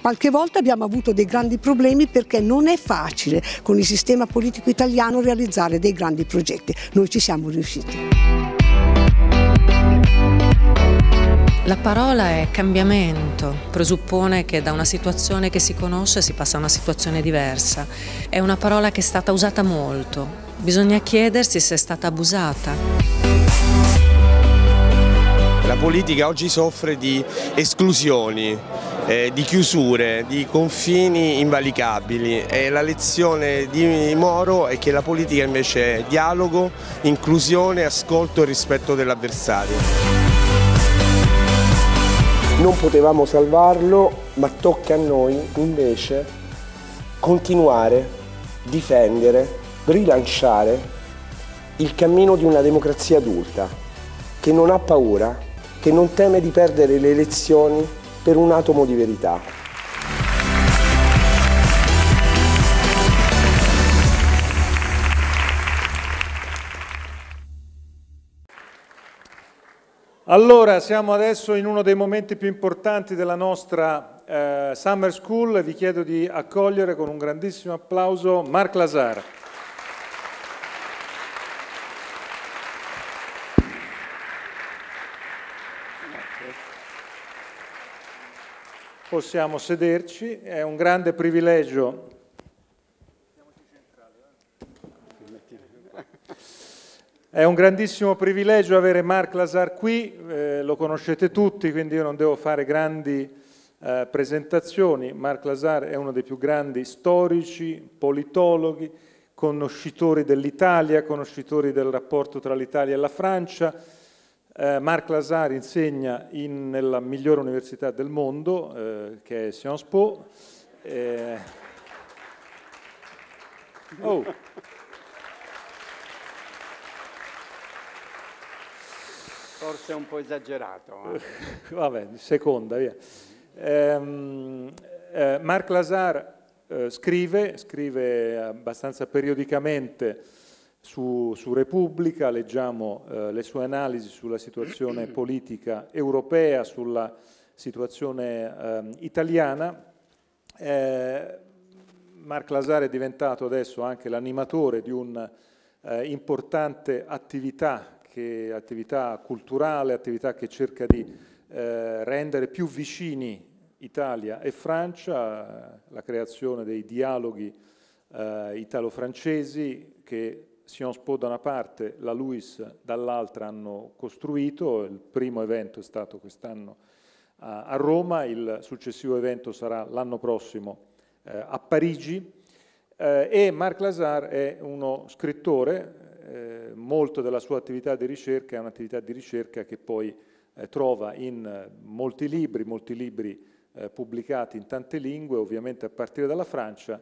Qualche volta abbiamo avuto dei grandi problemi perché non è facile con il sistema politico italiano realizzare dei grandi progetti. Noi ci siamo riusciti. La parola è cambiamento, presuppone che da una situazione che si conosce si passa a una situazione diversa. È una parola che è stata usata molto, bisogna chiedersi se è stata abusata. La politica oggi soffre di esclusioni, eh, di chiusure, di confini invalicabili e la lezione di Moro è che la politica invece è dialogo, inclusione, ascolto e rispetto dell'avversario. Non potevamo salvarlo, ma tocca a noi invece continuare, difendere, rilanciare il cammino di una democrazia adulta che non ha paura che non teme di perdere le elezioni per un atomo di verità. Allora, siamo adesso in uno dei momenti più importanti della nostra eh, Summer School vi chiedo di accogliere con un grandissimo applauso Marc Lazar. Possiamo sederci, è un grande privilegio. È un grandissimo privilegio avere Marc Lazar qui, eh, lo conoscete tutti, quindi io non devo fare grandi eh, presentazioni. Marc Lazar è uno dei più grandi storici, politologhi, conoscitori dell'Italia, conoscitori del rapporto tra l'Italia e la Francia, eh, Marc Lazar insegna in, nella migliore università del mondo, eh, che è Sciences Po. Eh... Oh. Forse un po' esagerato. Eh. Vabbè, seconda, via. Ehm, eh, Marc Lazar eh, scrive, scrive abbastanza periodicamente su, su Repubblica, leggiamo eh, le sue analisi sulla situazione politica europea, sulla situazione eh, italiana. Eh, Marc Lazare è diventato adesso anche l'animatore di un'importante eh, attività, che, attività culturale, attività che cerca di eh, rendere più vicini Italia e Francia, la creazione dei dialoghi eh, italo-francesi che Sciences Po da una parte, la LUIS dall'altra hanno costruito, il primo evento è stato quest'anno a Roma, il successivo evento sarà l'anno prossimo eh, a Parigi. Eh, e Marc Lazar è uno scrittore, eh, molto della sua attività di ricerca è un'attività di ricerca che poi trova in molti libri, molti libri pubblicati in tante lingue, ovviamente a partire dalla Francia,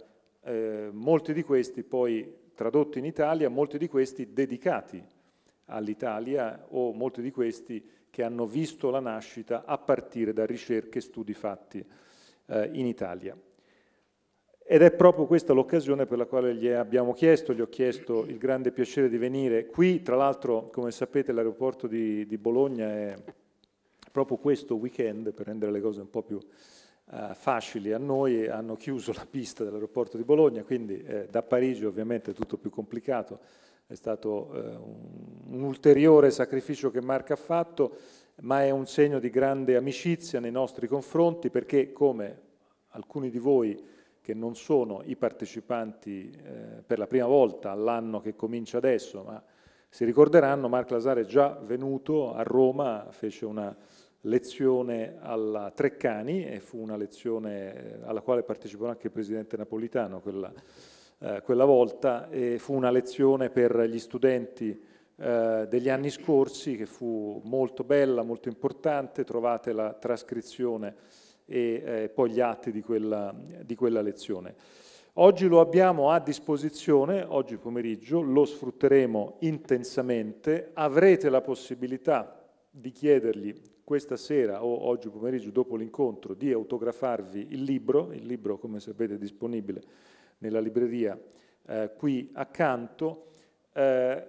molti di questi poi tradotti in Italia, molti di questi dedicati all'Italia o molti di questi che hanno visto la nascita a partire da ricerche e studi fatti eh, in Italia. Ed è proprio questa l'occasione per la quale gli abbiamo chiesto, gli ho chiesto il grande piacere di venire qui, tra l'altro come sapete l'aeroporto di, di Bologna è proprio questo weekend, per rendere le cose un po' più eh, facili a noi, hanno chiuso la pista dell'aeroporto di Bologna, quindi eh, da Parigi ovviamente è tutto più complicato, è stato eh, un, un, ulteriore sacrificio che Marco ha fatto, ma è un segno di grande amicizia nei nostri confronti perché come alcuni di voi che non sono i partecipanti eh, per la prima volta all'anno che comincia adesso, ma si ricorderanno, Marco Lasare è già venuto a Roma, fece una lezione alla Treccani e fu una lezione eh, alla quale partecipò anche il presidente Napolitano quella, eh, quella volta e fu una lezione per gli studenti eh, degli anni scorsi che fu molto bella, molto importante, trovate la trascrizione e eh, poi gli atti di quella, di quella lezione. Oggi lo abbiamo a disposizione, oggi pomeriggio, lo sfrutteremo intensamente, avrete la possibilità di chiedergli questa sera o oggi pomeriggio dopo l'incontro di autografarvi il libro, il libro come sapete è disponibile nella libreria eh, qui accanto, eh,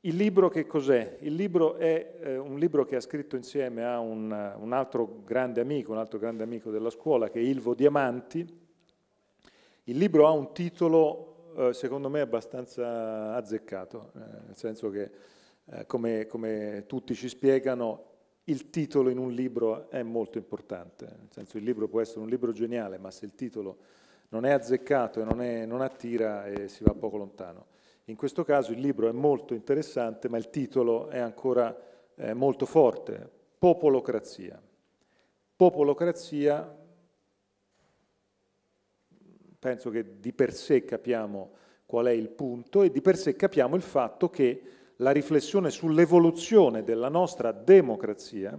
il libro che cos'è? Il libro è eh, un libro che ha scritto insieme a un, un, altro grande amico, un altro grande amico della scuola che è Ilvo Diamanti. Il libro ha un titolo, eh, secondo me, abbastanza azzeccato, eh, nel senso che, eh, come, come tutti ci spiegano, il titolo in un libro è molto importante, nel senso il libro può essere un libro geniale, ma se il titolo non è azzeccato e non, è, non attira, eh, si va poco lontano. In questo caso il libro è molto interessante, ma il titolo è ancora eh, molto forte, Popolocrazia. Popolocrazia, penso che di per sé capiamo qual è il punto e di per sé capiamo il fatto che la riflessione sull'evoluzione della nostra democrazia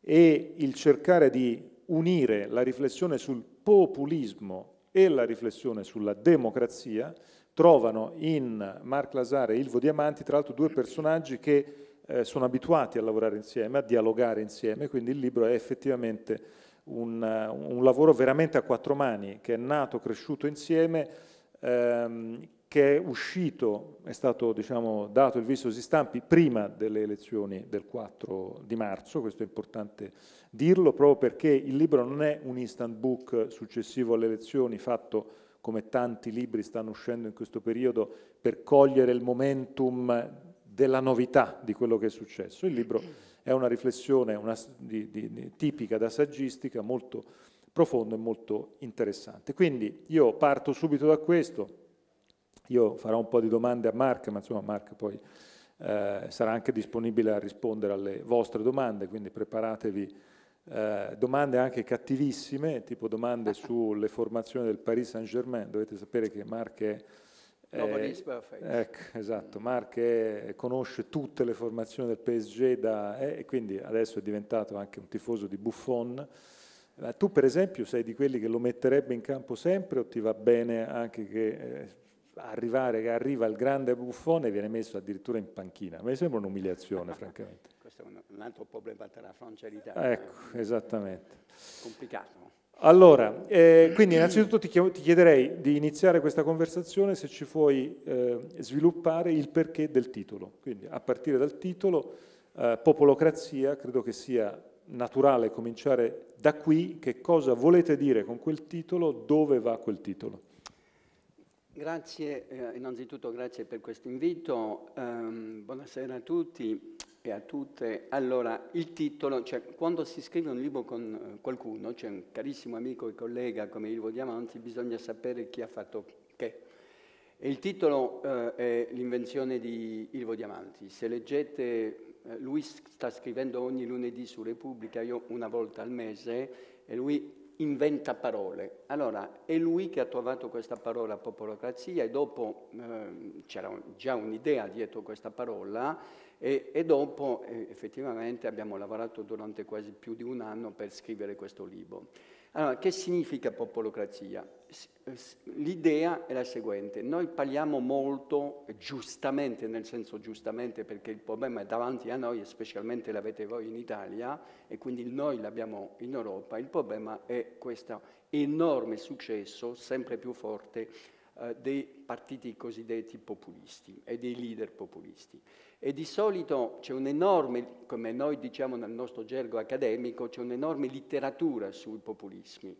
e il cercare di unire la riflessione sul populismo e la riflessione sulla democrazia trovano in Marc Lazare e Ilvo Diamanti, tra l'altro due personaggi che eh, sono abituati a lavorare insieme, a dialogare insieme, quindi il libro è effettivamente un, un lavoro veramente a quattro mani, che è nato, cresciuto insieme, ehm, che è uscito, è stato diciamo, dato il viso si stampi prima delle elezioni del 4 di marzo, questo è importante dirlo, proprio perché il libro non è un instant book successivo alle elezioni fatto come tanti libri stanno uscendo in questo periodo, per cogliere il momentum della novità di quello che è successo. Il libro è una riflessione una, di, di, tipica da saggistica, molto profonda e molto interessante. Quindi io parto subito da questo, io farò un po' di domande a Mark, ma insomma Mark poi eh, sarà anche disponibile a rispondere alle vostre domande, quindi preparatevi eh, domande anche cattivissime, tipo domande sulle formazioni del Paris Saint-Germain. Dovete sapere che Marc è... Eh, ecco, esatto, Marc è, conosce tutte le formazioni del PSG da, eh, e quindi adesso è diventato anche un tifoso di Buffon. Eh, tu per esempio sei di quelli che lo metterebbe in campo sempre o ti va bene anche che eh, arrivare, che arriva il grande Buffone e viene messo addirittura in panchina? Mi sembra un'umiliazione, francamente questo è un, altro problema tra la Francia e l'Italia. Ecco, esattamente. Complicato. Allora, eh, quindi innanzitutto ti, chiederei di iniziare questa conversazione se ci puoi eh, sviluppare il perché del titolo. Quindi a partire dal titolo, eh, Popolocrazia, credo che sia naturale cominciare da qui, che cosa volete dire con quel titolo, dove va quel titolo. Grazie, eh, innanzitutto grazie per questo invito, um, buonasera a tutti e a tutte. Allora, il titolo, cioè quando si scrive un libro con eh, qualcuno, c'è cioè un carissimo amico e collega come Ilvo Diamanti, bisogna sapere chi ha fatto che. Il titolo eh, è L'invenzione di Ilvo Diamanti. Se leggete, eh, lui sta scrivendo ogni lunedì su Repubblica, io una volta al mese, e lui inventa parole. Allora, è lui che ha trovato questa parola popolocrazia e dopo eh, c'era già un'idea dietro questa parola e, e dopo eh, effettivamente abbiamo lavorato durante quasi più di un anno per scrivere questo libro. Allora, che significa popolocrazia? L'idea è la seguente, noi parliamo molto, giustamente, nel senso giustamente perché il problema è davanti a noi, specialmente l'avete voi in Italia, e quindi noi l'abbiamo in Europa, il problema è questo enorme successo, sempre più forte, eh, dei partiti cosiddetti populisti e dei leader populisti. E di solito c'è un'enorme, come noi diciamo nel nostro gergo accademico, c'è un'enorme letteratura sui populismi.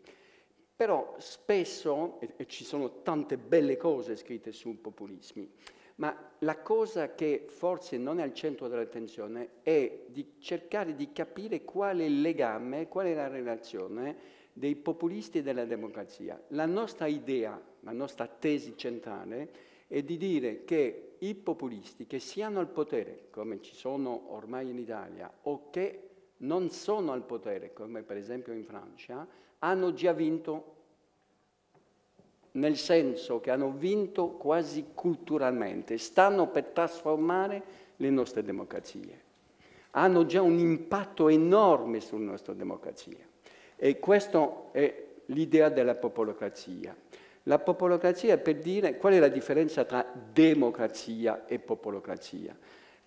Però spesso, e, ci sono tante belle cose scritte sui populismi, ma la cosa che forse non è al centro dell'attenzione è di cercare di capire qual è il legame, qual è la relazione dei populisti e della democrazia. La nostra idea, la nostra tesi centrale è di dire che i populisti che siano al potere, come ci sono ormai in Italia, o che non sono al potere, come per esempio in Francia, hanno già vinto, nel senso che hanno vinto quasi culturalmente, stanno per trasformare le nostre democrazie. Hanno già un impatto enorme sulla nostra democrazia. E questa è l'idea della popolocrazia. La popolocrazia per dire qual è la differenza tra democrazia e popolocrazia.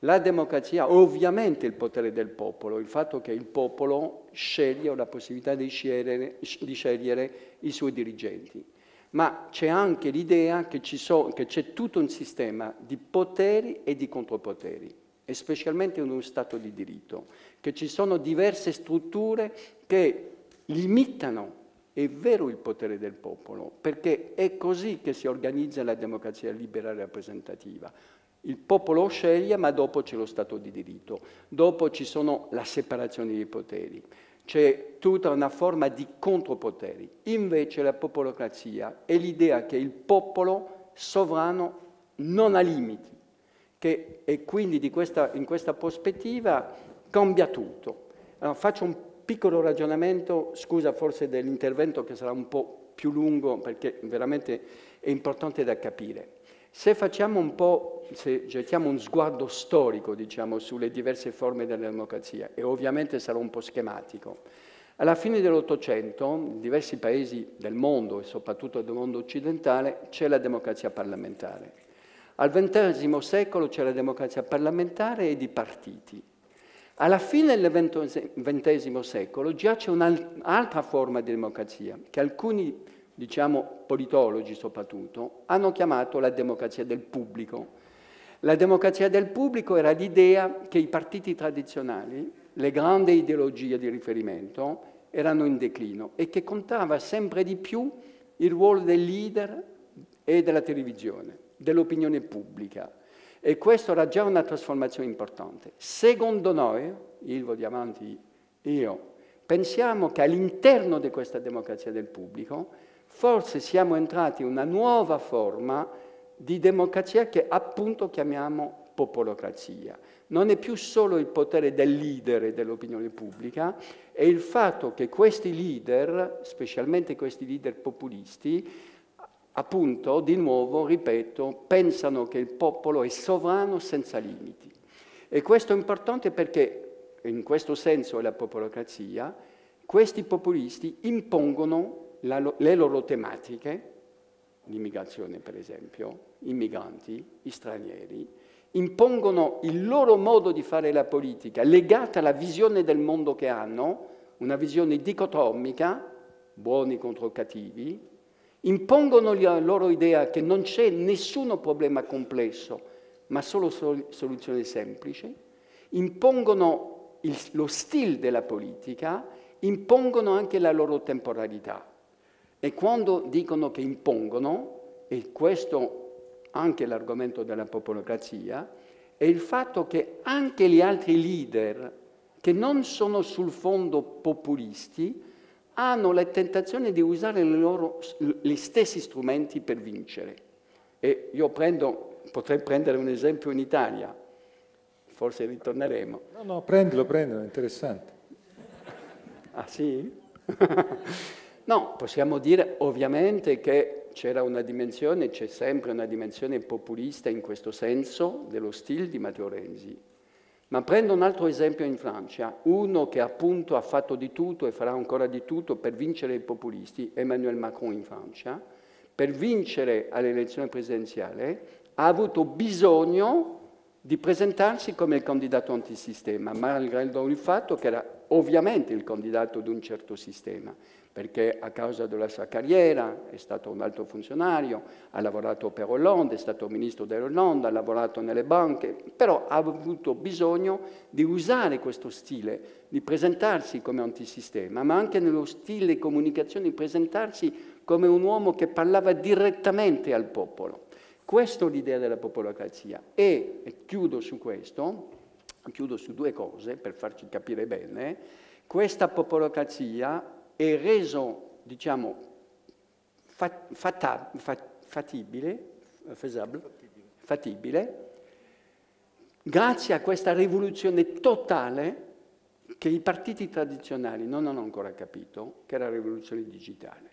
La democrazia, ovviamente il potere del popolo, il fatto che il popolo sceglie o la possibilità di scegliere, di scegliere i suoi dirigenti. ma c'è anche l'idea che, so, che c'è tutto un sistema di poteri e di contropoteri, e specialmente in uno Stato di diritto, che ci sono diverse strutture che limitano, è vero, il potere del popolo, perché è così che si organizza la democrazia libera e rappresentativa. Il popolo sceglie, ma dopo c'è lo Stato di diritto, dopo ci sono la separazione dei poteri c'è tutta una forma di contropoteri. Invece la popolocrazia è l'idea che il popolo sovrano non ha limiti che, e quindi questa, in questa prospettiva cambia tutto. Allora, faccio un piccolo ragionamento, scusa forse dell'intervento che sarà un po' più lungo perché veramente è importante da capire. Se facciamo un po', se gettiamo un sguardo storico, diciamo, sulle diverse forme della democrazia, e ovviamente sarà un po' schematico, alla fine dell'Ottocento, in diversi paesi del mondo, e soprattutto del mondo occidentale, c'è la democrazia parlamentare. Al XX secolo c'è la democrazia parlamentare e di partiti. Alla fine del XX secolo già c'è un'altra forma di democrazia, che alcuni diciamo politologi soprattutto, hanno chiamato la democrazia del pubblico. La democrazia del pubblico era l'idea che i partiti tradizionali, le grandi ideologie di riferimento, erano in declino e che contava sempre di più il ruolo del leader e della televisione, dell'opinione pubblica. E questo era già una trasformazione importante. Secondo noi, Ilvo Diamanti, io, pensiamo che all'interno di questa democrazia del pubblico forse siamo entrati in una nuova forma di democrazia che appunto chiamiamo popolocrazia. Non è più solo il potere del leader e dell'opinione pubblica, è il fatto che questi leader, specialmente questi leader populisti, appunto, di nuovo, ripeto, pensano che il popolo è sovrano senza limiti. E questo è importante perché, in questo senso è la popolocrazia, questi populisti impongono la, le loro tematiche, l'immigrazione per esempio, i migranti, gli stranieri, impongono il loro modo di fare la politica legata alla visione del mondo che hanno, una visione dicotomica, buoni contro cattivi, impongono la loro idea che non c'è nessuno problema complesso, ma solo soluzione semplice, impongono il, lo stile della politica, impongono anche la loro temporalità. E quando dicono che impongono, e questo anche l'argomento della popolocrazia, è il fatto che anche gli altri leader, che non sono sul fondo populisti, hanno la tentazione di usare loro, gli stessi strumenti per vincere. E io prendo, potrei prendere un esempio in Italia, forse ritorneremo. No, no, prendilo, prendilo, è interessante. Ah sì? No, possiamo dire ovviamente che c'era una dimensione, c'è sempre una dimensione populista in questo senso dello stile di Matteo Renzi. Ma prendo un altro esempio in Francia, uno che appunto ha fatto di tutto e farà ancora di tutto per vincere i populisti, Emmanuel Macron in Francia, per vincere all'elezione presidenziale ha avuto bisogno di presentarsi come il candidato antisistema, malgrado il fatto che era ovviamente il candidato di un certo sistema perché a causa della sua carriera è stato un alto funzionario, ha lavorato per Hollande, è stato ministro dell'Hollande, ha lavorato nelle banche, però ha avuto bisogno di usare questo stile, di presentarsi come antisistema, ma anche nello stile comunicazione di presentarsi come un uomo che parlava direttamente al popolo. Questa è l'idea della popolocrazia e, e chiudo su questo, chiudo su due cose per farci capire bene, questa popolocrazia è reso, diciamo, fata, fatibile, fatibile, grazie a questa rivoluzione totale che i partiti tradizionali non hanno ancora capito, che è la rivoluzione digitale.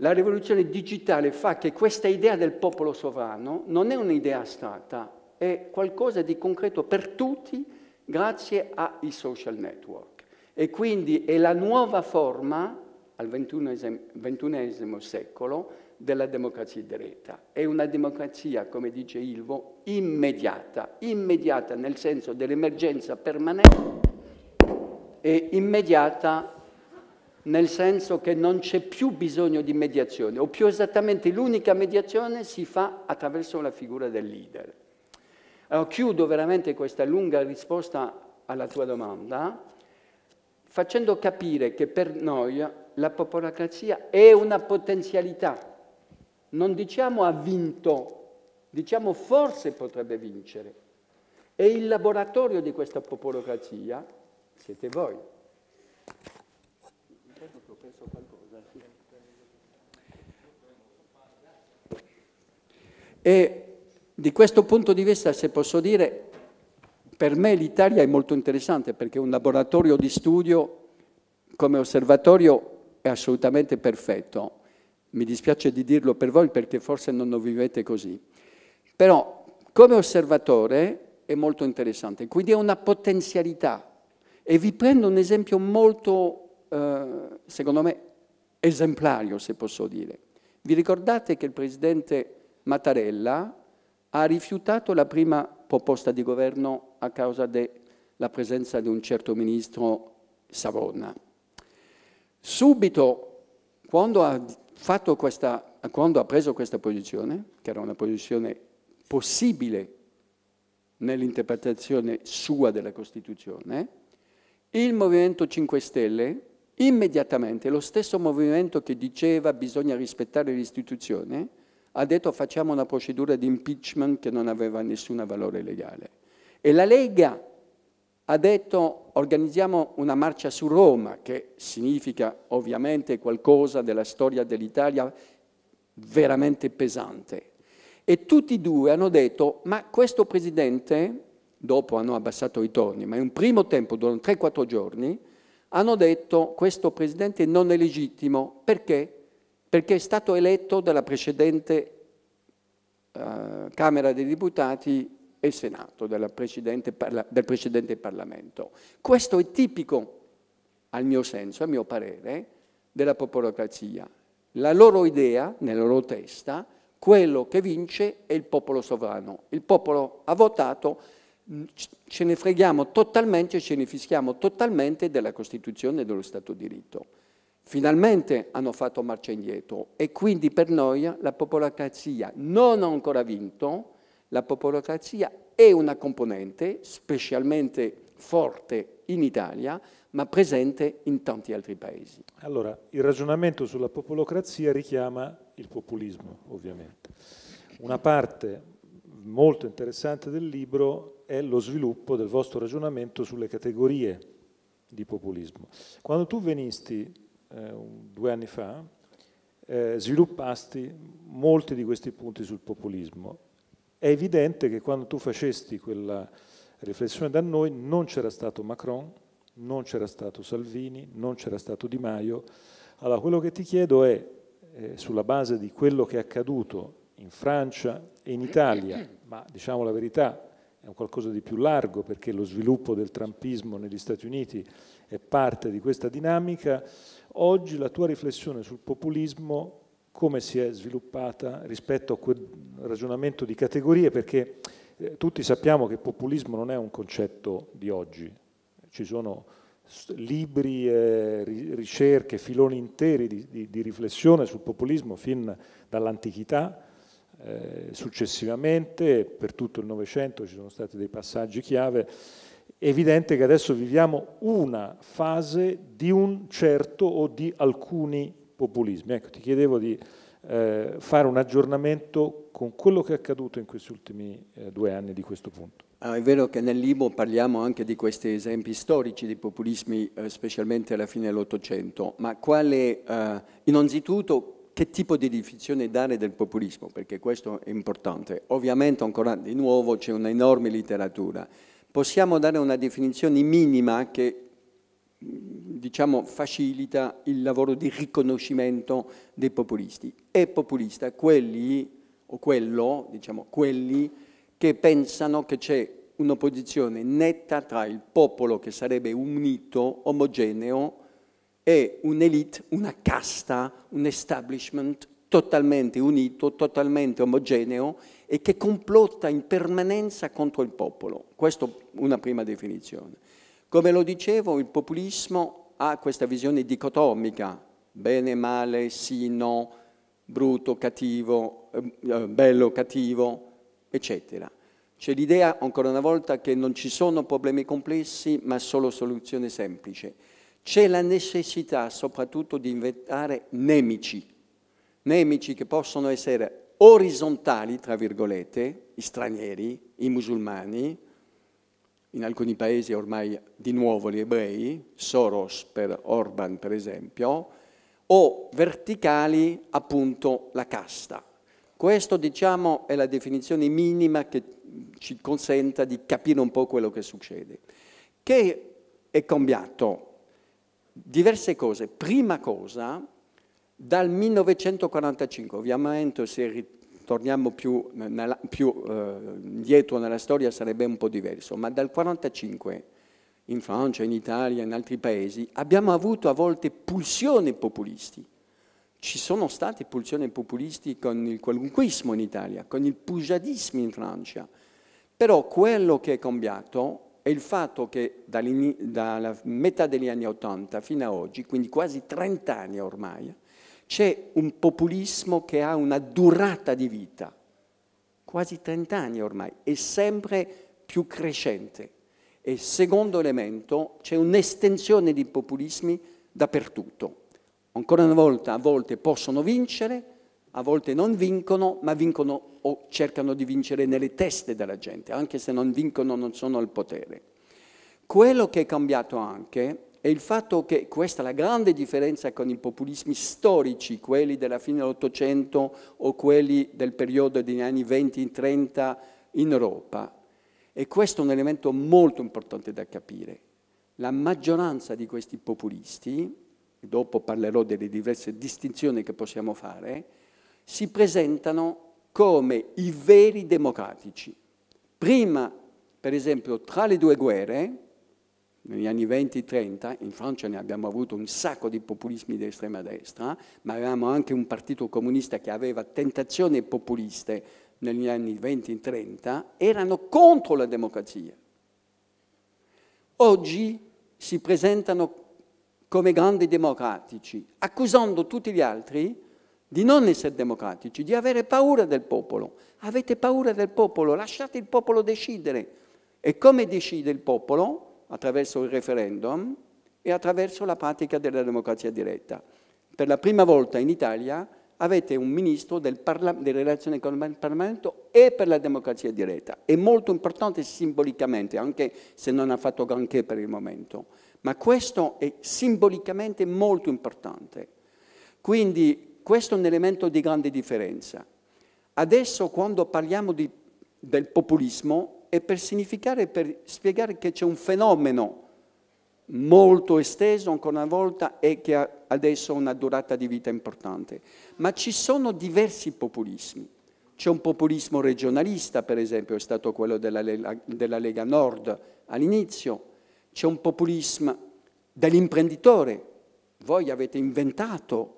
La rivoluzione digitale fa che questa idea del popolo sovrano non è un'idea astratta, è qualcosa di concreto per tutti grazie ai social network. E quindi è la nuova forma, al XXI secolo, della democrazia diretta. È una democrazia, come dice Ilvo, immediata, immediata nel senso dell'emergenza permanente e immediata nel senso che non c'è più bisogno di mediazione, o più esattamente l'unica mediazione si fa attraverso la figura del leader. Allora, chiudo veramente questa lunga risposta alla tua domanda facendo capire che per noi la popolacrazia è una potenzialità. Non diciamo ha vinto, diciamo forse potrebbe vincere. E il laboratorio di questa popolocrazia siete voi. E di questo punto di vista, se posso dire, per me l'Italia è molto interessante perché un laboratorio di studio come osservatorio è assolutamente perfetto. Mi dispiace di dirlo per voi perché forse non lo vivete così. Però come osservatore è molto interessante, quindi è una potenzialità. E vi prendo un esempio molto, eh, secondo me, esemplario, se posso dire. Vi ricordate che il presidente Mattarella ha rifiutato la prima proposta di governo a causa della presenza di un certo ministro Savona. Subito, quando ha, questa, quando ha preso questa posizione, che era una posizione possibile nell'interpretazione sua della Costituzione, il Movimento 5 Stelle, immediatamente, lo stesso movimento che diceva bisogna rispettare l'istituzione, ha detto facciamo una procedura di impeachment che non aveva nessun valore legale. E la Lega ha detto organizziamo una marcia su Roma, che significa ovviamente qualcosa della storia dell'Italia veramente pesante. E tutti e due hanno detto, ma questo presidente, dopo hanno abbassato i toni, ma in un primo tempo, durante 3-4 giorni, hanno detto questo presidente non è legittimo. Perché? Perché è stato eletto dalla precedente uh, Camera dei Deputati e Senato, precedente del precedente Parlamento. Questo è tipico, al mio senso, a mio parere, della popolocrazia. La loro idea, nella loro testa, quello che vince è il popolo sovrano. Il popolo ha votato, ce ne freghiamo totalmente, ce ne fischiamo totalmente della Costituzione e dello Stato di diritto. Finalmente hanno fatto marcia indietro e quindi per noi la popolocrazia non ha ancora vinto, la popolocrazia è una componente specialmente forte in Italia, ma presente in tanti altri paesi. Allora, il ragionamento sulla popolocrazia richiama il populismo, ovviamente. Una parte molto interessante del libro è lo sviluppo del vostro ragionamento sulle categorie di populismo. Quando tu venisti eh, due anni fa, eh, sviluppasti molti di questi punti sul populismo. È evidente che quando tu facesti quella riflessione da noi non c'era stato Macron, non c'era stato Salvini, non c'era stato Di Maio. Allora quello che ti chiedo è, eh, sulla base di quello che è accaduto in Francia e in Italia, ma diciamo la verità, è un qualcosa di più largo perché lo sviluppo del trumpismo negli Stati Uniti è parte di questa dinamica, Oggi la tua riflessione sul populismo come si è sviluppata rispetto a quel ragionamento di categorie, perché eh, tutti sappiamo che populismo non è un concetto di oggi, ci sono libri, ricerche, filoni interi di, di, di, riflessione sul populismo fin dall'antichità, eh, successivamente per tutto il Novecento ci sono stati dei passaggi chiave è evidente che adesso viviamo una fase di un certo o di alcuni populismi. Ecco, ti chiedevo di eh, fare un aggiornamento con quello che è accaduto in questi ultimi eh, due anni di questo punto. Ah, è vero che nel libro parliamo anche di questi esempi storici di populismi, eh, specialmente alla fine dell'Ottocento, ma quale, eh, innanzitutto che tipo di definizione dare del populismo, perché questo è importante. Ovviamente ancora di nuovo c'è un'enorme letteratura, possiamo dare una definizione minima che diciamo, facilita il lavoro di riconoscimento dei populisti. È populista quelli, o quello, diciamo, quelli che pensano che c'è un'opposizione netta tra il popolo che sarebbe unito, omogeneo, e un'elite, una casta, un establishment totalmente unito, totalmente omogeneo e che complotta in permanenza contro il popolo. Questa è una prima definizione. Come lo dicevo, il populismo ha questa visione dicotomica, bene, male, sì, no, brutto, cattivo, eh, bello, cattivo, eccetera. C'è l'idea, ancora una volta, che non ci sono problemi complessi, ma solo soluzioni semplici. C'è la necessità soprattutto di inventare nemici, nemici che possono essere orizzontali, tra virgolette, i stranieri, i musulmani, in alcuni paesi ormai di nuovo gli ebrei, Soros per Orban per esempio, o verticali appunto la casta. Questo diciamo è la definizione minima che ci consenta di capire un po' quello che succede. Che è cambiato? Diverse cose. Prima cosa, dal 1945, ovviamente se torniamo più, più eh, indietro nella storia sarebbe un po' diverso, ma dal 1945 in Francia, in Italia, in altri paesi, abbiamo avuto a volte pulsioni populisti. Ci sono state pulsioni populisti con il qualunquismo in Italia, con il pujadismo in Francia, però quello che è cambiato è il fatto che dalla metà degli anni Ottanta fino ad oggi, quindi quasi 30 anni ormai, c'è un populismo che ha una durata di vita, quasi 30 anni ormai, è sempre più crescente. E secondo elemento, c'è un'estensione di populismi dappertutto. Ancora una volta, a volte possono vincere, a volte non vincono, ma vincono o cercano di vincere nelle teste della gente, anche se non vincono non sono al potere. Quello che è cambiato anche è il fatto che questa è la grande differenza con i populismi storici, quelli della fine dell'Ottocento o quelli del periodo degli anni 20-30 in Europa. E questo è un elemento molto importante da capire. La maggioranza di questi populisti, dopo parlerò delle diverse distinzioni che possiamo fare, si presentano come i veri democratici. Prima, per esempio, tra le due guerre, negli anni 20-30, in Francia ne abbiamo avuto un sacco di populismi di estrema destra, ma avevamo anche un partito comunista che aveva tentazioni populiste negli anni 20 e 30 erano contro la democrazia. Oggi si presentano come grandi democratici, accusando tutti gli altri di non essere democratici, di avere paura del popolo. Avete paura del popolo, lasciate il popolo decidere. E come decide il popolo? Attraverso il referendum e attraverso la pratica della democrazia diretta. Per la prima volta in Italia avete un ministro delle relazioni con il Parlamento e per la democrazia diretta. È molto importante simbolicamente, anche se non ha fatto granché per il momento, ma questo è simbolicamente molto importante. Quindi questo è un elemento di grande differenza. Adesso quando parliamo di, del populismo è per significare, per spiegare che c'è un fenomeno molto esteso ancora una volta e che ha adesso una durata di vita importante. Ma ci sono diversi populismi. C'è un populismo regionalista, per esempio, è stato quello della, della Lega Nord all'inizio, c'è un populismo dell'imprenditore. Voi avete inventato,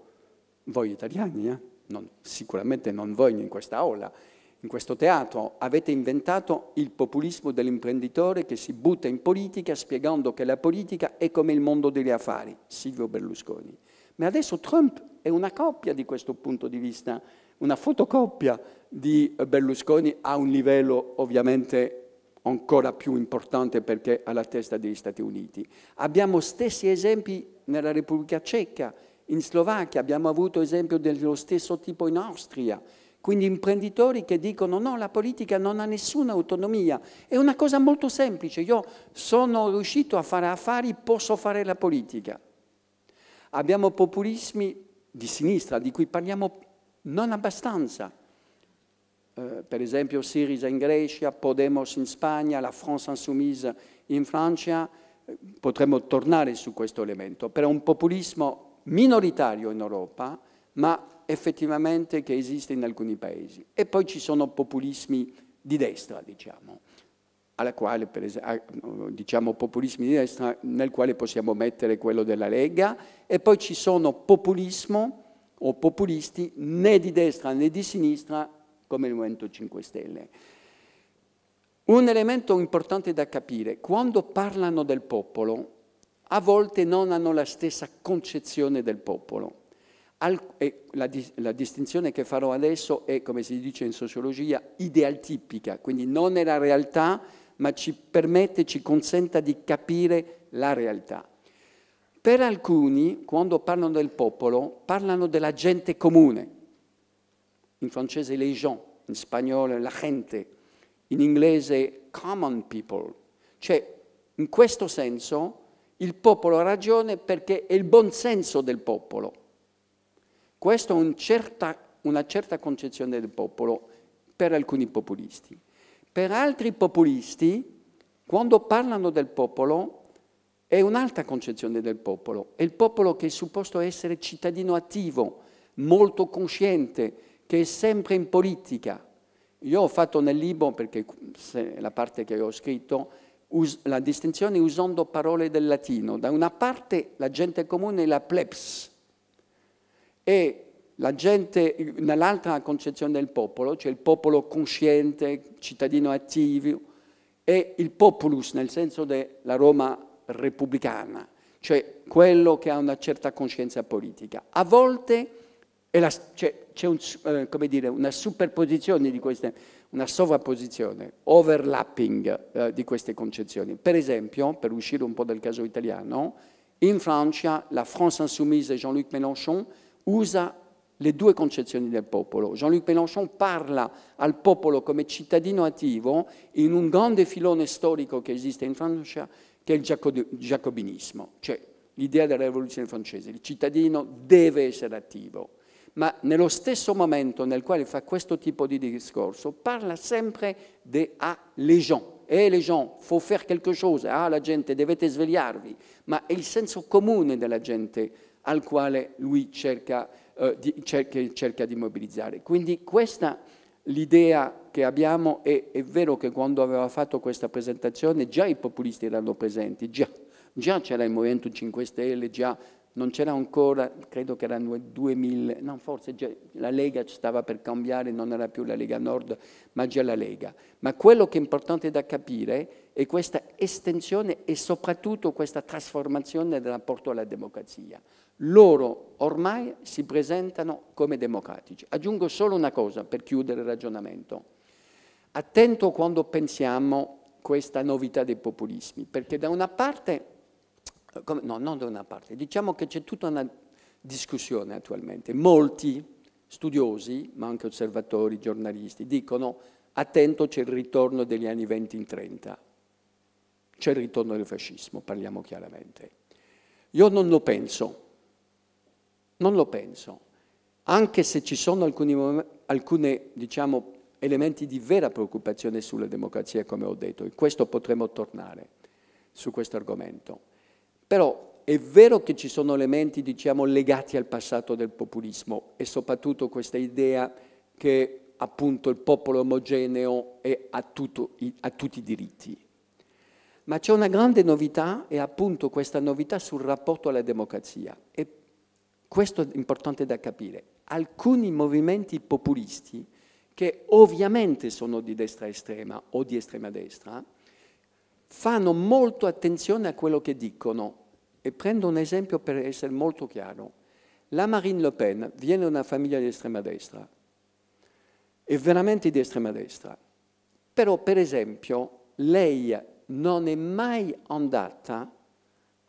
voi italiani, eh? non, sicuramente non voi in questa aula, in questo teatro avete inventato il populismo dell'imprenditore che si butta in politica spiegando che la politica è come il mondo degli affari, Silvio Berlusconi. Ma adesso Trump è una coppia di questo punto di vista, una fotocopia di Berlusconi a un livello ovviamente ancora più importante perché alla testa degli Stati Uniti. Abbiamo stessi esempi nella Repubblica Ceca, in Slovacchia, abbiamo avuto esempio dello stesso tipo in Austria. Quindi imprenditori che dicono no, la politica non ha nessuna autonomia. È una cosa molto semplice. Io sono riuscito a fare affari, posso fare la politica. Abbiamo populismi di sinistra di cui parliamo non abbastanza. Eh, per esempio Syriza in Grecia, Podemos in Spagna, la France Insoumise in Francia. Eh, potremmo tornare su questo elemento. Però un populismo minoritario in Europa, ma effettivamente che esiste in alcuni paesi. E poi ci sono populismi di destra, diciamo, quale, esempio, diciamo populismi di destra, nel quale possiamo mettere quello della Lega, e poi ci sono populismo o populisti né di destra né di sinistra come il Movimento 5 Stelle. Un elemento importante da capire, quando parlano del popolo, a volte non hanno la stessa concezione del popolo. La, la, distinzione che farò adesso è, come si dice in sociologia, idealtipica, quindi non è la realtà, ma ci permette, ci consenta di capire la realtà. Per alcuni, quando parlano del popolo, parlano della gente comune. In francese les gens, in spagnolo la gente, in inglese common people. Cioè, in questo senso, il popolo ha ragione perché è il buon senso del popolo. Questa è un certa, una certa concezione del popolo per alcuni populisti. Per altri populisti, quando parlano del popolo, è un'altra concezione del popolo. È il popolo che è supposto essere cittadino attivo, molto cosciente, che è sempre in politica. Io ho fatto nel libro, perché è la parte che ho scritto, la distinzione usando parole del latino. Da una parte la gente comune è la plebs e la gente, nell'altra concezione del popolo, cioè il popolo consciente, cittadino attivo, e il populus nel senso della Roma repubblicana, cioè quello che ha una certa coscienza politica. A volte c'è, un, eh, una superposizione di queste una sovrapposizione, overlapping eh, di queste concezioni. Per esempio, per uscire un po' dal caso italiano, in Francia la France Insoumise e Jean-Luc Mélenchon usa le due concezioni del popolo. Jean-Luc Mélenchon parla al popolo come cittadino attivo in un grande filone storico che esiste in Francia, che è il giacobinismo, cioè l'idea della rivoluzione francese. Il cittadino deve essere attivo ma nello stesso momento nel quale fa questo tipo di discorso, parla sempre de ah, les gens. Eh, les gens, faut faire quelque chose. Ah, la gente, dovete svegliarvi. Ma è il senso comune della gente al quale lui cerca, eh, di, cerca, cerca di mobilizzare. Quindi questa l'idea che abbiamo è, è, vero che quando aveva fatto questa presentazione già i populisti erano presenti, già, già c'era il Movimento 5 Stelle, già non c'era ancora, credo che erano 2000, no forse già la Lega stava per cambiare, non era più la Lega Nord, ma già la Lega. Ma quello che è importante da capire è questa estensione e soprattutto questa trasformazione del rapporto alla democrazia. Loro ormai si presentano come democratici. Aggiungo solo una cosa per chiudere il ragionamento. Attento quando pensiamo questa novità dei populismi, perché da una parte come, no, non da una parte, diciamo che c'è tutta una discussione attualmente. Molti studiosi, ma anche osservatori, giornalisti, dicono attento c'è il ritorno degli anni 20 in 30, c'è il ritorno del fascismo, parliamo chiaramente. Io non lo penso, non lo penso, anche se ci sono alcuni, alcune, diciamo, elementi di vera preoccupazione sulla democrazia, come ho detto, e questo potremo tornare su questo argomento. Però è vero che ci sono elementi, diciamo, legati al passato del populismo e soprattutto questa idea che appunto il popolo omogeneo ha, tutto, ha tutti i diritti. Ma c'è una grande novità e appunto questa novità sul rapporto alla democrazia. E questo è importante da capire. Alcuni movimenti populisti, che ovviamente sono di destra estrema o di estrema destra, fanno molto attenzione a quello che dicono. E prendo un esempio per essere molto chiaro. La Marine Le Pen viene da una famiglia di estrema destra, è veramente di estrema destra. Però, per esempio, lei non è mai andata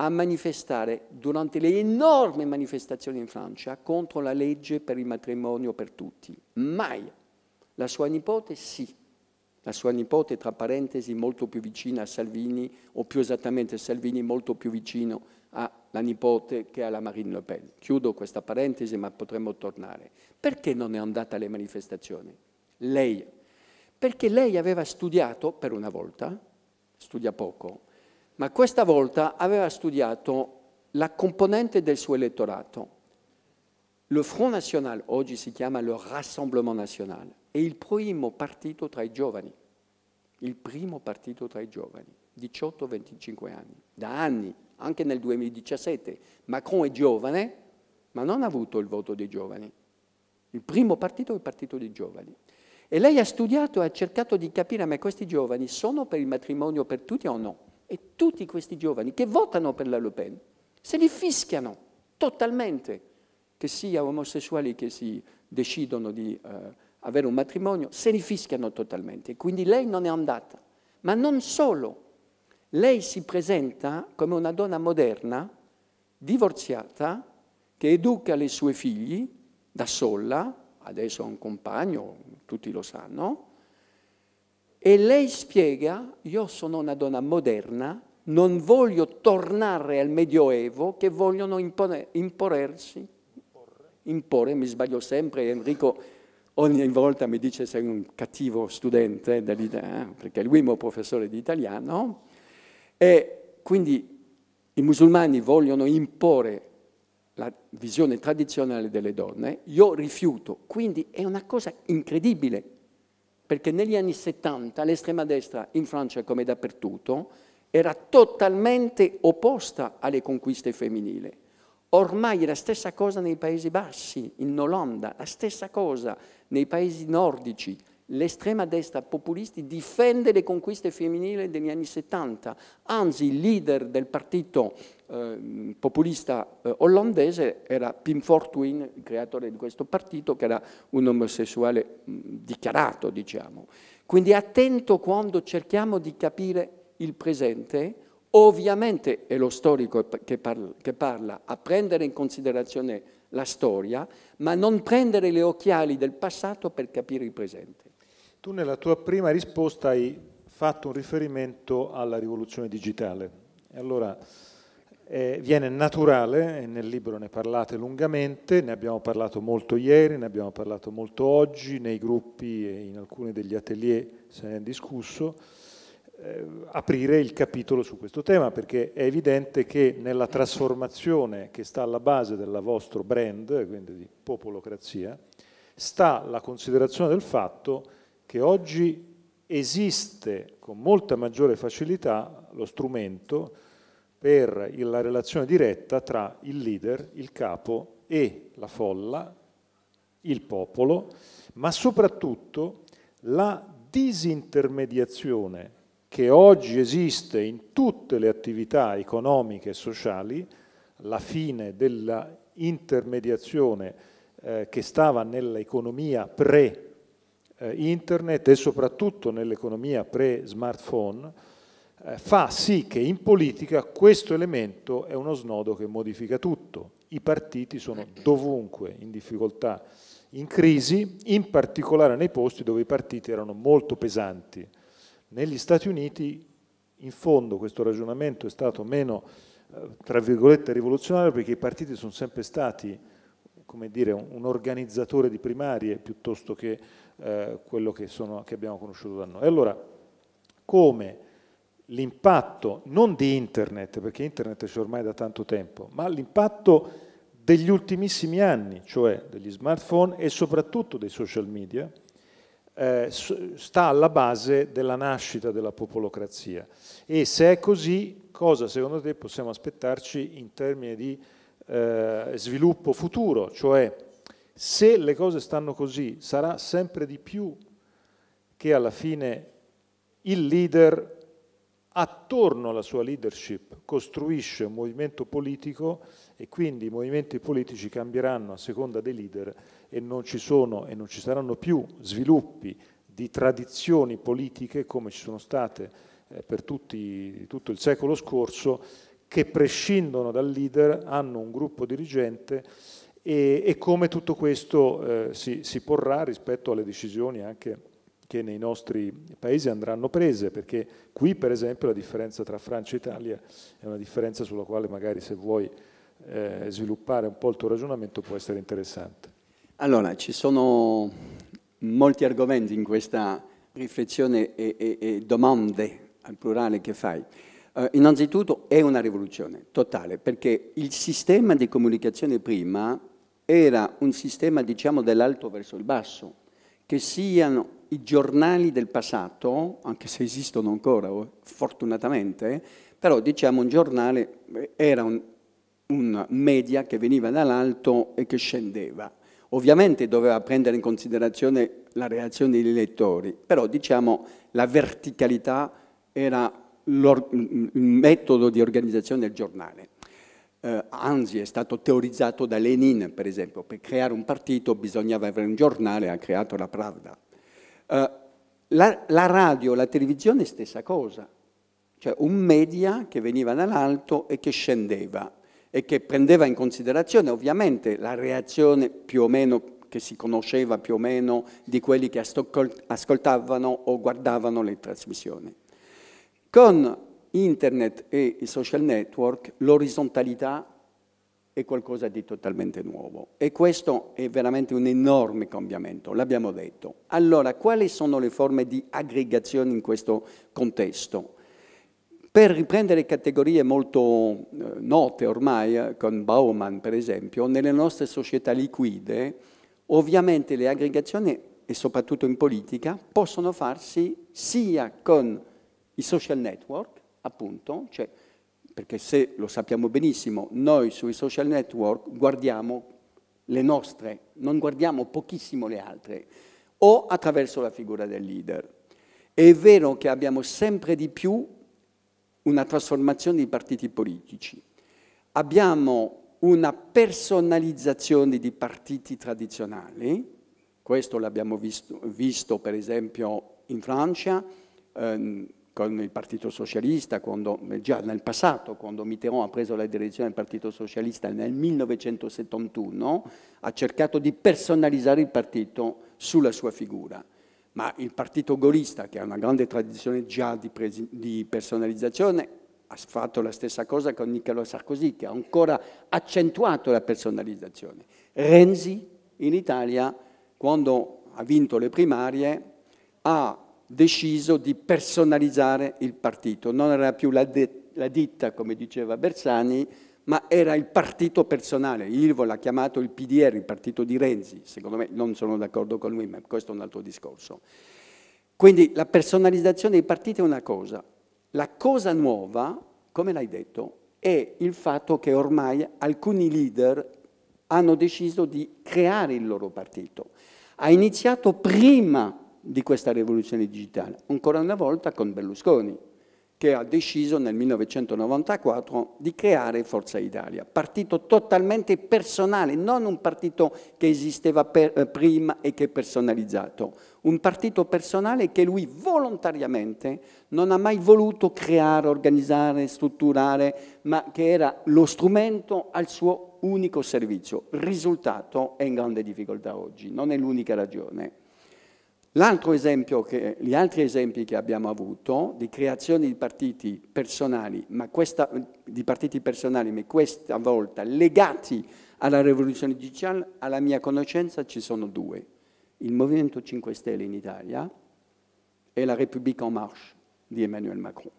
a manifestare durante le enormi manifestazioni in Francia contro la legge per il matrimonio per tutti. Mai. La sua nipote sì la sua nipote, tra parentesi, molto più vicina a Salvini, o più esattamente Salvini molto più vicino alla nipote che alla Marine Le Pen. Chiudo questa parentesi, ma potremmo tornare. Perché non è andata alle manifestazioni? Lei. Perché lei aveva studiato, per una volta, studia poco, ma questa volta aveva studiato la componente del suo elettorato. Le Front National, oggi si chiama le Rassemblement National, è il primo partito tra i giovani, il primo partito tra i giovani, 18-25 anni, da anni, anche nel 2017. Macron è giovane, ma non ha avuto il voto dei giovani. Il primo partito è il partito dei giovani. E lei ha studiato e ha cercato di capire, ma questi giovani sono per il matrimonio per tutti o no? E tutti questi giovani che votano per la Le Pen se li fischiano totalmente, che sia omosessuali che si decidono di uh, avere un matrimonio, se li fischiano totalmente. Quindi lei non è andata. Ma non solo, lei si presenta come una donna moderna, divorziata, che educa i suoi figli da sola, adesso ha un compagno, tutti lo sanno, e lei spiega, io sono una donna moderna, non voglio tornare al Medioevo che vogliono impone, imporersi, imporre, mi sbaglio sempre, Enrico ogni volta mi dice sei un cattivo studente eh, perché lui è mio professore di italiano, e quindi i musulmani vogliono imporre la visione tradizionale delle donne, io rifiuto. Quindi è una cosa incredibile, perché negli anni 70 l'estrema destra in Francia come dappertutto era totalmente opposta alle conquiste femminili. Ormai è la stessa cosa nei Paesi Bassi, in Olanda, la stessa cosa nei paesi nordici, l'estrema destra populisti difende le conquiste femminili degli anni 70. Anzi, il leader del partito eh, populista eh, olandese era Pim Fortuyn, il creatore di questo partito, che era un omosessuale mh, dichiarato, diciamo. Quindi attento quando cerchiamo di capire il presente, ovviamente è lo storico che parla, che parla a prendere in considerazione la storia, ma non prendere le occhiali del passato per capire il presente. Tu nella tua prima risposta hai fatto un riferimento alla rivoluzione digitale. E allora eh, viene naturale, e nel libro ne parlate lungamente, ne abbiamo parlato molto ieri, ne abbiamo parlato molto oggi, nei gruppi e in alcuni degli atelier se ne è discusso, eh, aprire il capitolo su questo tema, perché è evidente che nella trasformazione che sta alla base del vostro brand, quindi di popolocrazia, sta la considerazione del fatto che oggi esiste con molta maggiore facilità lo strumento per la relazione diretta tra il leader, il capo e la folla, il popolo, ma soprattutto la disintermediazione che oggi esiste in tutte le attività economiche e sociali, la fine della intermediazione eh, che stava nell'economia pre eh, internet e soprattutto nell'economia pre-smartphone, eh, fa sì che in politica questo elemento è uno snodo che modifica tutto. I partiti sono dovunque in difficoltà, in crisi, in particolare nei posti dove i partiti erano molto pesanti. Negli Stati Uniti, in fondo, questo ragionamento è stato meno, eh, tra virgolette, rivoluzionario perché i partiti sono sempre stati come dire, un, organizzatore di primarie piuttosto che eh, quello che, sono, che abbiamo conosciuto da noi. Allora, come l'impatto non di internet, perché internet c'è ormai da tanto tempo, ma l'impatto degli ultimissimi anni, cioè degli smartphone e soprattutto dei social media, eh, sta alla base della nascita della popolocrazia. E se è così, cosa secondo te possiamo aspettarci in termini di eh, sviluppo futuro? Cioè, se le cose stanno così, sarà sempre di più che alla fine il leader, attorno alla sua leadership, costruisce un movimento politico e quindi i movimenti politici cambieranno a seconda dei leader e non ci sono e non ci saranno più sviluppi di tradizioni politiche come ci sono state eh, per tutti, tutto il secolo scorso che prescindono dal leader, hanno un gruppo dirigente e, e come tutto questo eh, si, si, porrà rispetto alle decisioni anche che nei nostri paesi andranno prese, perché qui per esempio la differenza tra Francia e Italia è una differenza sulla quale magari se vuoi eh, sviluppare un po' il tuo ragionamento può essere interessante. Allora, ci sono molti argomenti in questa riflessione e, e, e domande al plurale che fai. Uh, innanzitutto è una rivoluzione totale, perché il sistema di comunicazione prima era un sistema, diciamo, dell'alto verso il basso, che siano i giornali del passato, anche se esistono ancora, fortunatamente, però diciamo un giornale eh, era un, un media che veniva dall'alto e che scendeva. Ovviamente doveva prendere in considerazione la reazione dei lettori, però diciamo la verticalità era il metodo di organizzazione del giornale. Eh, Anzi è stato teorizzato da Lenin, per esempio, per creare un partito bisognava avere un giornale, ha creato la Pravda. Eh, la, la radio, la televisione, stessa cosa, cioè un media che veniva dall'alto e che scendeva e che prendeva in considerazione ovviamente la reazione più o meno che si conosceva più o meno di quelli che ascoltavano o guardavano le trasmissioni. Con internet e i social network l'orizzontalità è qualcosa di totalmente nuovo e questo è veramente un enorme cambiamento, l'abbiamo detto. Allora, quali sono le forme di aggregazione in questo contesto? Per riprendere categorie molto eh, note ormai, eh, con Bauman per esempio, nelle nostre società liquide, ovviamente le aggregazioni, e soprattutto in politica, possono farsi sia con i social network, appunto, cioè, perché se lo sappiamo benissimo, noi sui social network guardiamo le nostre, non guardiamo pochissimo le altre, o attraverso la figura del leader. È vero che abbiamo sempre di più una trasformazione dei partiti politici. Abbiamo una personalizzazione di partiti tradizionali, questo l'abbiamo visto, visto, per esempio in Francia, ehm, con il Partito Socialista, quando, già nel passato, quando Mitterrand ha preso la direzione del Partito Socialista nel 1971, ha cercato di personalizzare il partito sulla sua figura ma il partito golista, che ha una grande tradizione già di, di personalizzazione, ha fatto la stessa cosa con Nicolas Sarkozy, che ha ancora accentuato la personalizzazione. Renzi, in Italia, quando ha vinto le primarie, ha deciso di personalizzare il partito. Non era più la, la ditta, come diceva Bersani, ma era il partito personale. Ilvo l'ha chiamato il PDR, il partito di Renzi. Secondo me non sono d'accordo con lui, ma questo è un altro discorso. Quindi la personalizzazione dei partiti è una cosa. La cosa nuova, come l'hai detto, è il fatto che ormai alcuni leader hanno deciso di creare il loro partito. Ha iniziato prima di questa rivoluzione digitale, ancora una volta con Berlusconi che ha deciso nel 1994 di creare Forza Italia, partito totalmente personale, non un partito che esisteva per, eh, prima e che è personalizzato, un partito personale che lui volontariamente non ha mai voluto creare, organizzare, strutturare, ma che era lo strumento al suo unico servizio. Risultato è in grande difficoltà oggi, non è l'unica ragione. Che, gli altri esempi che abbiamo avuto di creazione di partiti personali, ma questa, partiti personali, ma questa volta legati alla rivoluzione digitale, alla mia conoscenza ci sono due. Il Movimento 5 Stelle in Italia e la République en Marche di Emmanuel Macron.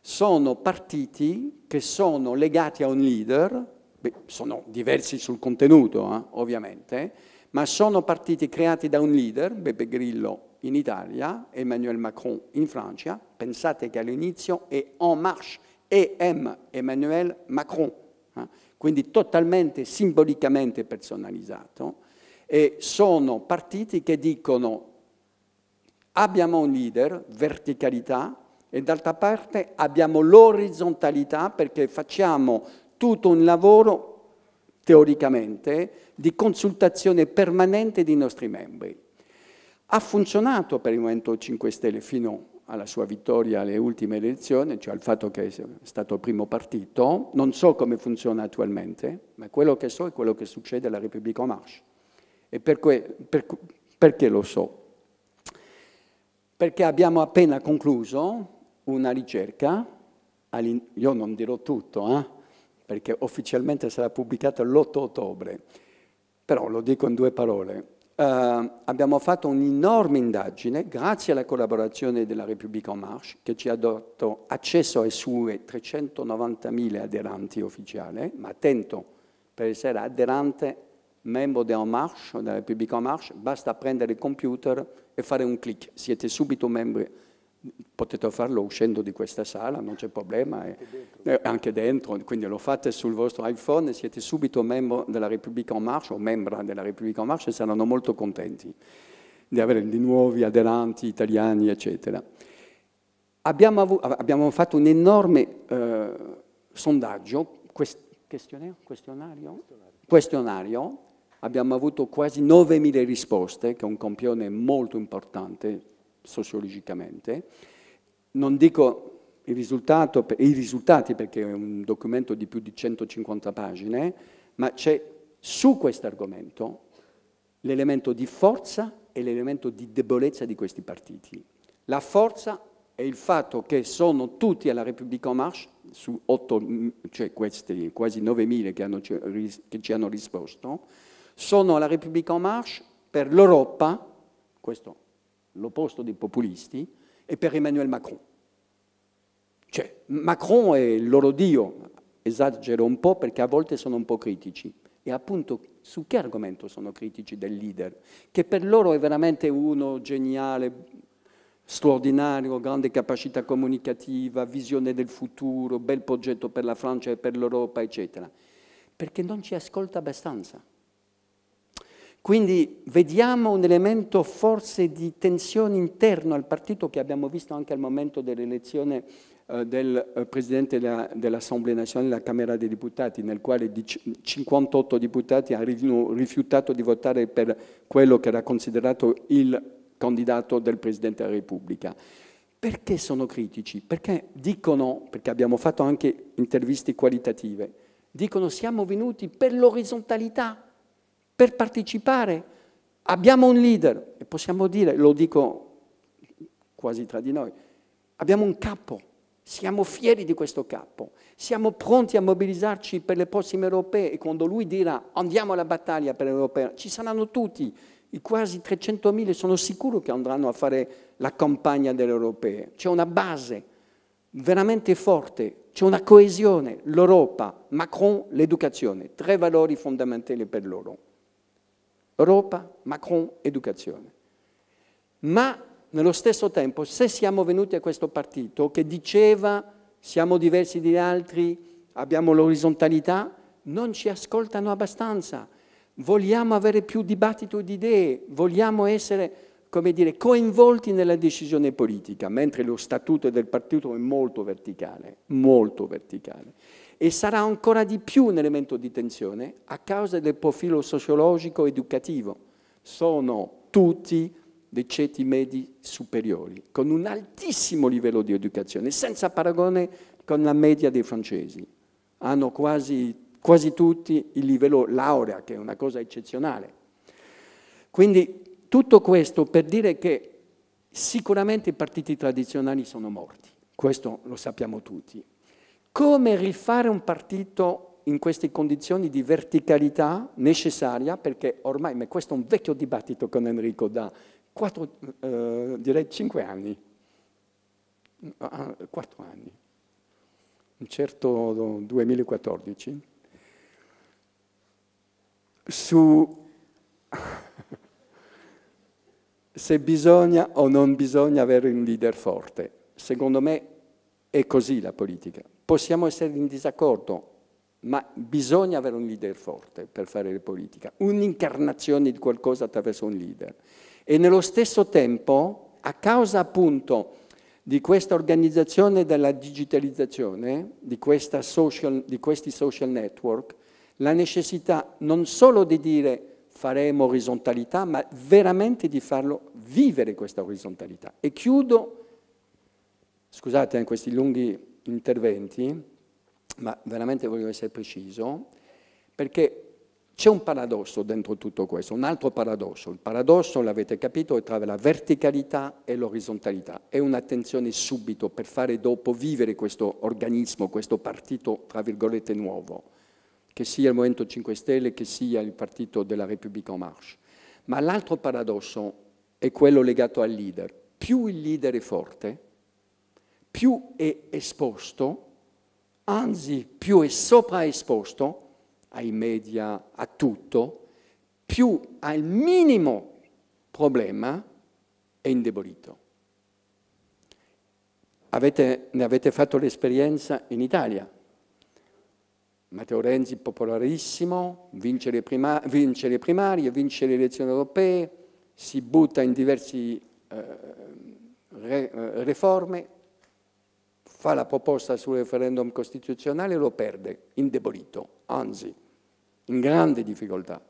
Sono partiti che sono legati a un leader, beh, sono diversi sul contenuto eh, ovviamente, ma sono partiti creati da un leader, Beppe Grillo in Italia, Emmanuel Macron in Francia. Pensate che all'inizio è En Marche, EM Emmanuel Macron, eh? quindi totalmente simbolicamente personalizzato. E sono partiti che dicono abbiamo un leader, verticalità, e d'altra parte abbiamo l'orizzontalità perché facciamo tutto un lavoro teoricamente, di consultazione permanente dei nostri membri. Ha funzionato per il Movimento 5 Stelle fino alla sua vittoria alle ultime elezioni, cioè al fatto che è stato il primo partito. Non so come funziona attualmente, ma quello che so è quello che succede alla Repubblica en Marche. E per per, perché lo so? Perché abbiamo appena concluso una ricerca, io non dirò tutto, eh? Perché ufficialmente sarà pubblicato l'8 ottobre, però lo dico in due parole. Uh, abbiamo fatto un'enorme indagine grazie alla collaborazione della Repubblica en Marche che ci ha dato accesso ai suoi 390.000 aderanti ufficiali, ma attento, per essere aderente, membro della Marche, della Repubblica en Marche, basta prendere il computer e fare un clic, siete subito membri potete farlo uscendo di questa sala, non c'è problema, anche dentro. Eh, anche dentro. quindi lo fate sul vostro iPhone e siete subito membro della Repubblica en Marche o membra della Repubblica en Marche e saranno molto contenti di avere di nuovi aderanti italiani, eccetera. abbiamo, abbiamo, fatto un enorme eh, sondaggio, quest questionario, questionario? questionario, abbiamo avuto quasi 9.000 risposte, che è un campione molto importante sociologicamente. Non dico il risultato, i risultati perché è un documento di più di 150 pagine, ma c'è su questo argomento l'elemento di forza e l'elemento di debolezza di questi partiti. La forza è il fatto che sono tutti alla Repubblica En Marche, su 8, cioè questi quasi 9.000 che, che ci hanno risposto, sono alla Repubblica En Marche per l'Europa, questo l'opposto dei populisti, e per Emmanuel Macron. Cioè, Macron è il loro dio, esagero un po' perché a volte sono un po' critici. E appunto su che argomento sono critici del leader? Che per loro è veramente uno geniale, straordinario, grande capacità comunicativa, visione del futuro, bel progetto per la Francia e per l'Europa, eccetera. Perché non ci ascolta abbastanza. Quindi vediamo un elemento forse di tensione interno al partito che abbiamo visto anche al momento dell'elezione eh, del eh, Presidente della, dell'Assemblea nazionale della Camera dei Deputati, nel quale 58 deputati hanno rifiutato di votare per quello che era considerato il candidato del Presidente della Repubblica. Perché sono critici? Perché dicono, perché abbiamo fatto anche interviste qualitative, dicono siamo venuti per l'orizontalità, per partecipare. Abbiamo un leader, e possiamo dire, lo dico quasi tra di noi, abbiamo un capo, siamo fieri di questo capo, siamo pronti a mobilizzarci per le prossime europee e quando lui dirà andiamo alla battaglia per l'europea, ci saranno tutti, i quasi 300.000 sono sicuro che andranno a fare la campagna delle europee. C'è una base veramente forte, c'è una coesione, l'Europa, Macron, l'educazione, tre valori fondamentali per loro. Europa, Macron, educazione. Ma nello stesso tempo, se siamo venuti a questo partito che diceva siamo diversi di altri, abbiamo l'orizontalità, non ci ascoltano abbastanza. Vogliamo avere più dibattito di idee, vogliamo essere, come dire, coinvolti nella decisione politica, mentre lo statuto del partito è molto verticale, molto verticale e sarà ancora di più un elemento di tensione a causa del profilo sociologico educativo. Sono tutti dei ceti medi superiori, con un altissimo livello di educazione, senza paragone con la media dei francesi. Hanno quasi, quasi tutti il livello laurea, che è una cosa eccezionale. Quindi tutto questo per dire che sicuramente i partiti tradizionali sono morti, questo lo sappiamo tutti, come rifare un partito in queste condizioni di verticalità necessaria, perché ormai, ma questo è un vecchio dibattito con Enrico da quattro, eh, direi cinque anni, ah, quattro anni, un certo 2014, su se bisogna o non bisogna avere un leader forte. Secondo me è così la politica. Possiamo essere in disaccordo, ma bisogna avere un leader forte per fare politica, un'incarnazione di qualcosa attraverso un leader. E nello stesso tempo, a causa appunto di questa organizzazione della digitalizzazione, di, social, di questi social network, la necessità non solo di dire faremo orizzontalità, ma veramente di farlo vivere questa orizzontalità. E chiudo, scusate in questi lunghi interventi, ma veramente voglio essere preciso, perché c'è un paradosso dentro tutto questo, un altro paradosso. Il paradosso, l'avete capito, è tra la verticalità e l'orizontalità. È un'attenzione subito per fare dopo vivere questo organismo, questo partito, tra virgolette, nuovo, che sia il Movimento 5 Stelle, che sia il partito della Repubblica En Marche. Ma l'altro paradosso è quello legato al leader. Più il leader è forte, più è esposto, anzi più è sopraesposto ai media, a tutto, più ha il minimo problema è indebolito. Avete, ne avete fatto l'esperienza in Italia. Matteo Renzi popolarissimo, vince le, prima, vince le primarie, vince le elezioni europee, si butta in diverse eh, re, eh, riforme, fa la proposta sul referendum costituzionale e lo perde, indebolito, anzi, in grande difficoltà.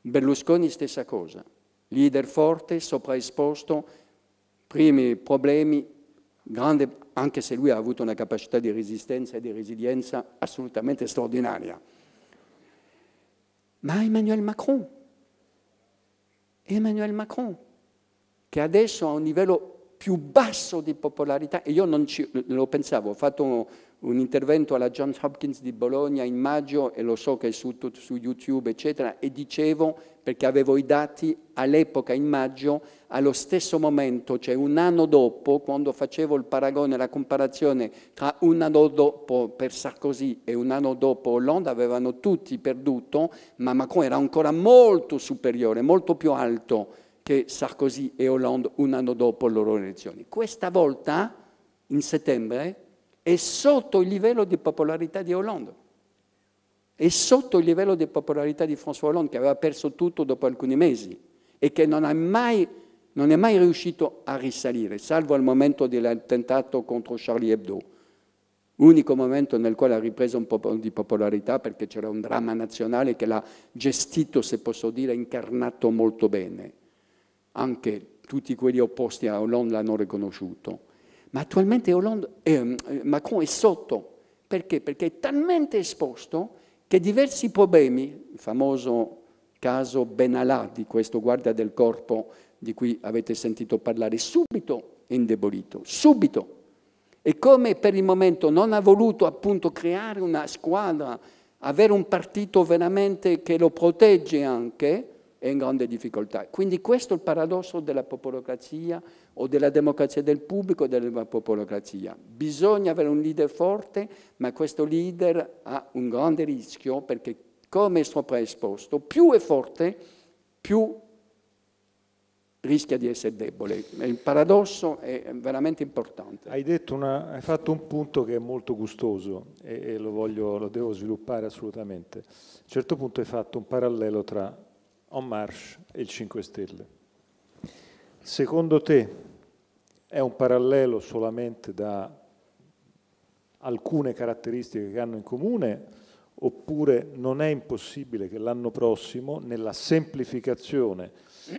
Berlusconi stessa cosa, leader forte, sopraesposto, primi problemi, grande, anche se lui ha avuto una capacità di resistenza e di resilienza assolutamente straordinaria. Ma Emmanuel Macron, Emmanuel Macron, che adesso ha un livello più basso di popolarità, e io non ci, lo pensavo, ho fatto un, un, intervento alla Johns Hopkins di Bologna in maggio e lo so che è su, su YouTube, eccetera, e dicevo, perché avevo i dati all'epoca in maggio, allo stesso momento, cioè un anno dopo, quando facevo il paragone, la comparazione tra un anno dopo per Sarkozy e un anno dopo Hollande, avevano tutti perduto, ma Macron era ancora molto superiore, molto più alto che Sarkozy e Hollande un anno dopo le loro elezioni. Questa volta, in settembre, è sotto il livello di popolarità di Hollande. È sotto il livello di popolarità di François Hollande, che aveva perso tutto dopo alcuni mesi e che non, mai, non è mai riuscito a risalire, salvo al momento dell'attentato contro Charlie Hebdo. Unico momento nel quale ha ripreso un po' di popolarità perché c'era un dramma nazionale che l'ha gestito, se posso dire, incarnato molto bene anche tutti quelli opposti a Hollande l'hanno riconosciuto. Ma attualmente Hollande, eh, Macron è sotto. Perché? Perché è talmente esposto che diversi problemi, il famoso caso Benalà di questo guardia del corpo di cui avete sentito parlare, subito è indebolito, subito. E come per il momento non ha voluto appunto creare una squadra, avere un partito veramente che lo protegge anche, è in grande difficoltà. Quindi questo è il paradosso della popolocrazia o della democrazia del pubblico e della popolocrazia. Bisogna avere un leader forte, ma questo leader ha un grande rischio perché, come è sopra esposto, più è forte, più rischia di essere debole. Il paradosso è veramente importante. Hai, una, hai fatto un punto che è molto gustoso e, e lo, voglio, lo devo sviluppare assolutamente. A un certo punto hai fatto un parallelo tra en Marche e il 5 Stelle. Secondo te è un parallelo solamente da alcune caratteristiche che hanno in comune oppure non è impossibile che l'anno prossimo, nella semplificazione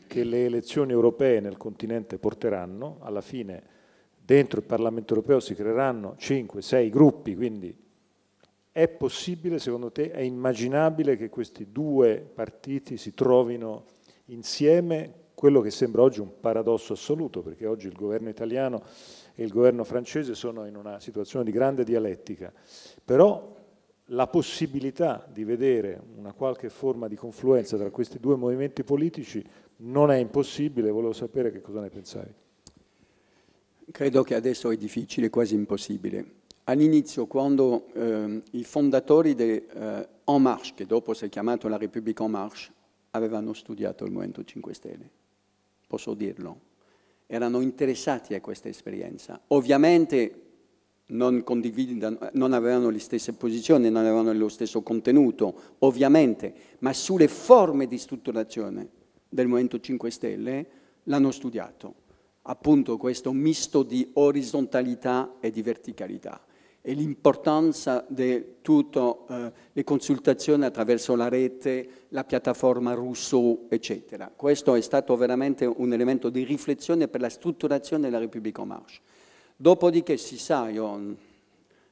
che le elezioni europee nel continente porteranno, alla fine dentro il Parlamento europeo si creeranno 5-6 gruppi, quindi è possibile, secondo te, è immaginabile che questi due partiti si trovino insieme? Quello che sembra oggi un paradosso assoluto, perché oggi il governo italiano e il governo francese sono in una situazione di grande dialettica, però la possibilità di vedere una qualche forma di confluenza tra questi due movimenti politici non è impossibile, volevo sapere che cosa ne pensavi. Credo che adesso è difficile, quasi impossibile all'inizio quando eh, i fondatori di eh, En Marche, che dopo si è chiamato la Repubblica En Marche, avevano studiato il Movimento 5 Stelle, posso dirlo, erano interessati a questa esperienza. Ovviamente non, non avevano le stesse posizioni, non avevano lo stesso contenuto, ovviamente, ma sulle forme di strutturazione del Movimento 5 Stelle l'hanno studiato. Appunto questo misto di orizzontalità e di verticalità e l'importanza di tutte eh, le consultazioni attraverso la rete, la piattaforma Rousseau, eccetera. Questo è stato veramente un elemento di riflessione per la strutturazione della Repubblica en Marche. Dopodiché si sa, io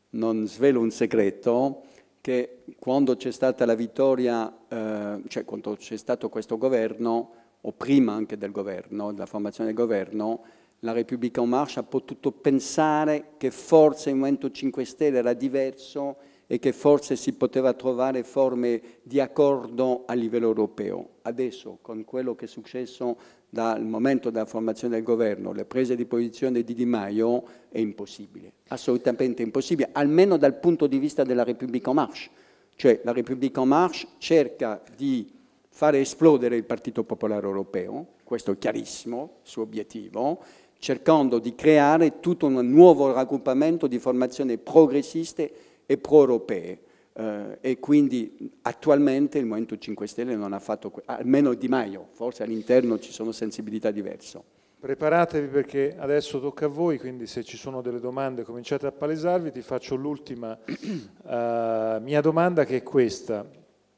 non svelo un segreto, che quando c'è stata la vittoria, eh, cioè quando c'è stato questo governo, o prima anche del governo, della formazione del governo, la Repubblica en Marche ha potuto pensare che forse il Movimento 5 Stelle era diverso e che forse si poteva trovare forme di accordo a livello europeo. Adesso, con quello che è successo dal momento della formazione del governo, le prese di posizione di Di Maio, è impossibile, assolutamente impossibile, almeno dal punto di vista della Repubblica en Marche. Cioè la Repubblica en Marche cerca di fare esplodere il Partito Popolare Europeo, questo è chiarissimo, il suo obiettivo, cercando di creare tutto un nuovo raggruppamento di formazioni progressiste e pro-europee. Eh, e quindi attualmente il Movimento 5 Stelle non ha fatto, almeno Di Maio, forse all'interno ci sono sensibilità diverse. Preparatevi perché adesso tocca a voi, quindi se ci sono delle domande cominciate a palesarvi, ti faccio l'ultima uh, mia domanda che è questa.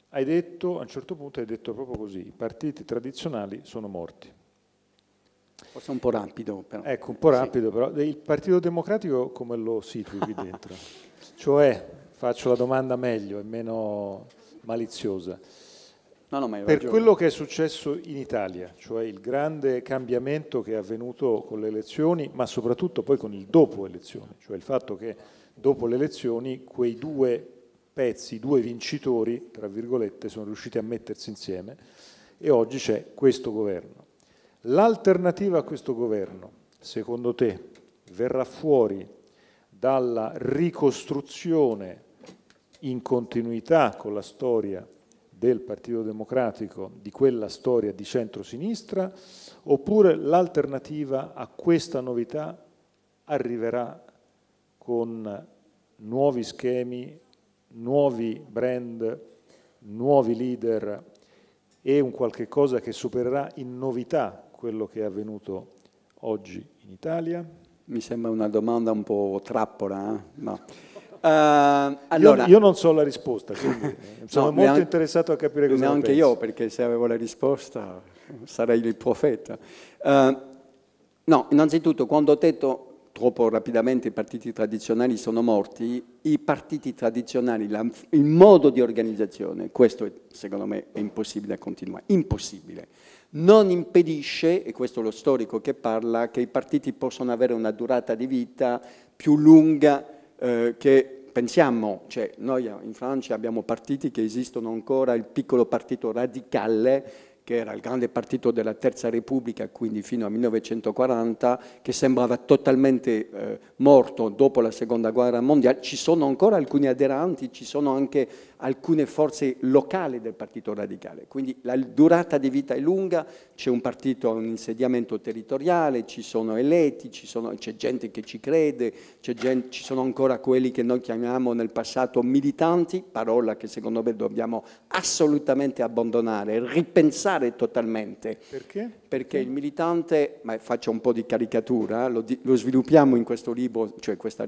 Hai detto, a un certo punto hai detto proprio così, i partiti tradizionali sono morti. Forse un po' rapido però. Ecco, un po' rapido sì. però. Il Partito Democratico come lo situi qui dentro? cioè, faccio la domanda meglio e meno maliziosa No, no, per ragione. quello che è successo in Italia, cioè il grande cambiamento che è avvenuto con le elezioni, ma soprattutto poi con il dopo elezioni, cioè il fatto che dopo le elezioni quei due pezzi, due vincitori, tra virgolette, sono riusciti a mettersi insieme e oggi c'è questo governo. L'alternativa a questo governo, secondo te, verrà fuori dalla ricostruzione in continuità con la storia del Partito Democratico di quella storia di centrosinistra, oppure l'alternativa a questa novità arriverà con nuovi schemi, nuovi brand, nuovi leader e un qualche cosa che supererà in novità quello che è avvenuto oggi in Italia? Mi sembra una domanda un po' trappola, eh? no. Uh, allora, io, io, non so la risposta, quindi sono no, molto neanche, interessato a capire cosa Neanche io, perché se avevo la risposta sarei il profeta. Uh, no, innanzitutto, quando ho detto troppo rapidamente i partiti tradizionali sono morti, i partiti tradizionali, la, il modo di organizzazione, questo è, secondo me è impossibile continuare, impossibile. Non impedisce, e questo è lo storico che parla, che i partiti possano avere una durata di vita più lunga eh, che pensiamo, cioè noi in Francia abbiamo partiti che esistono ancora, il piccolo partito radicale che era il grande partito della Terza Repubblica, quindi fino al 1940, che sembrava totalmente eh, morto dopo la Seconda Guerra Mondiale. Ci sono ancora alcuni aderanti, ci sono anche alcune forze locali del Partito Radicale. Quindi la durata di vita è lunga, c'è un partito, un insediamento territoriale, ci sono eletti, c'è gente che ci crede, gente, ci sono ancora quelli che noi chiamiamo nel passato militanti, parola che secondo me dobbiamo assolutamente abbandonare, ripensare cambiare totalmente. Perché? Perché il militante, ma faccio un po' di caricatura, lo, lo sviluppiamo in questo libro, cioè questa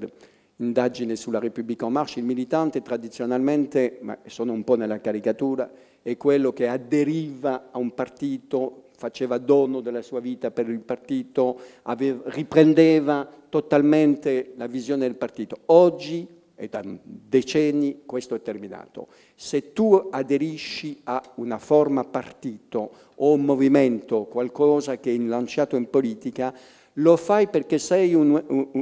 indagine sulla Repubblica en Marche, il militante tradizionalmente, ma sono un po' nella caricatura, è quello che aderiva a un partito, faceva dono della sua vita per il partito, aveva, riprendeva totalmente la visione del partito. Oggi e da decenni questo è terminato. Se tu aderisci a una forma partito o un movimento, qualcosa che è lanciato in politica, lo fai perché sei un,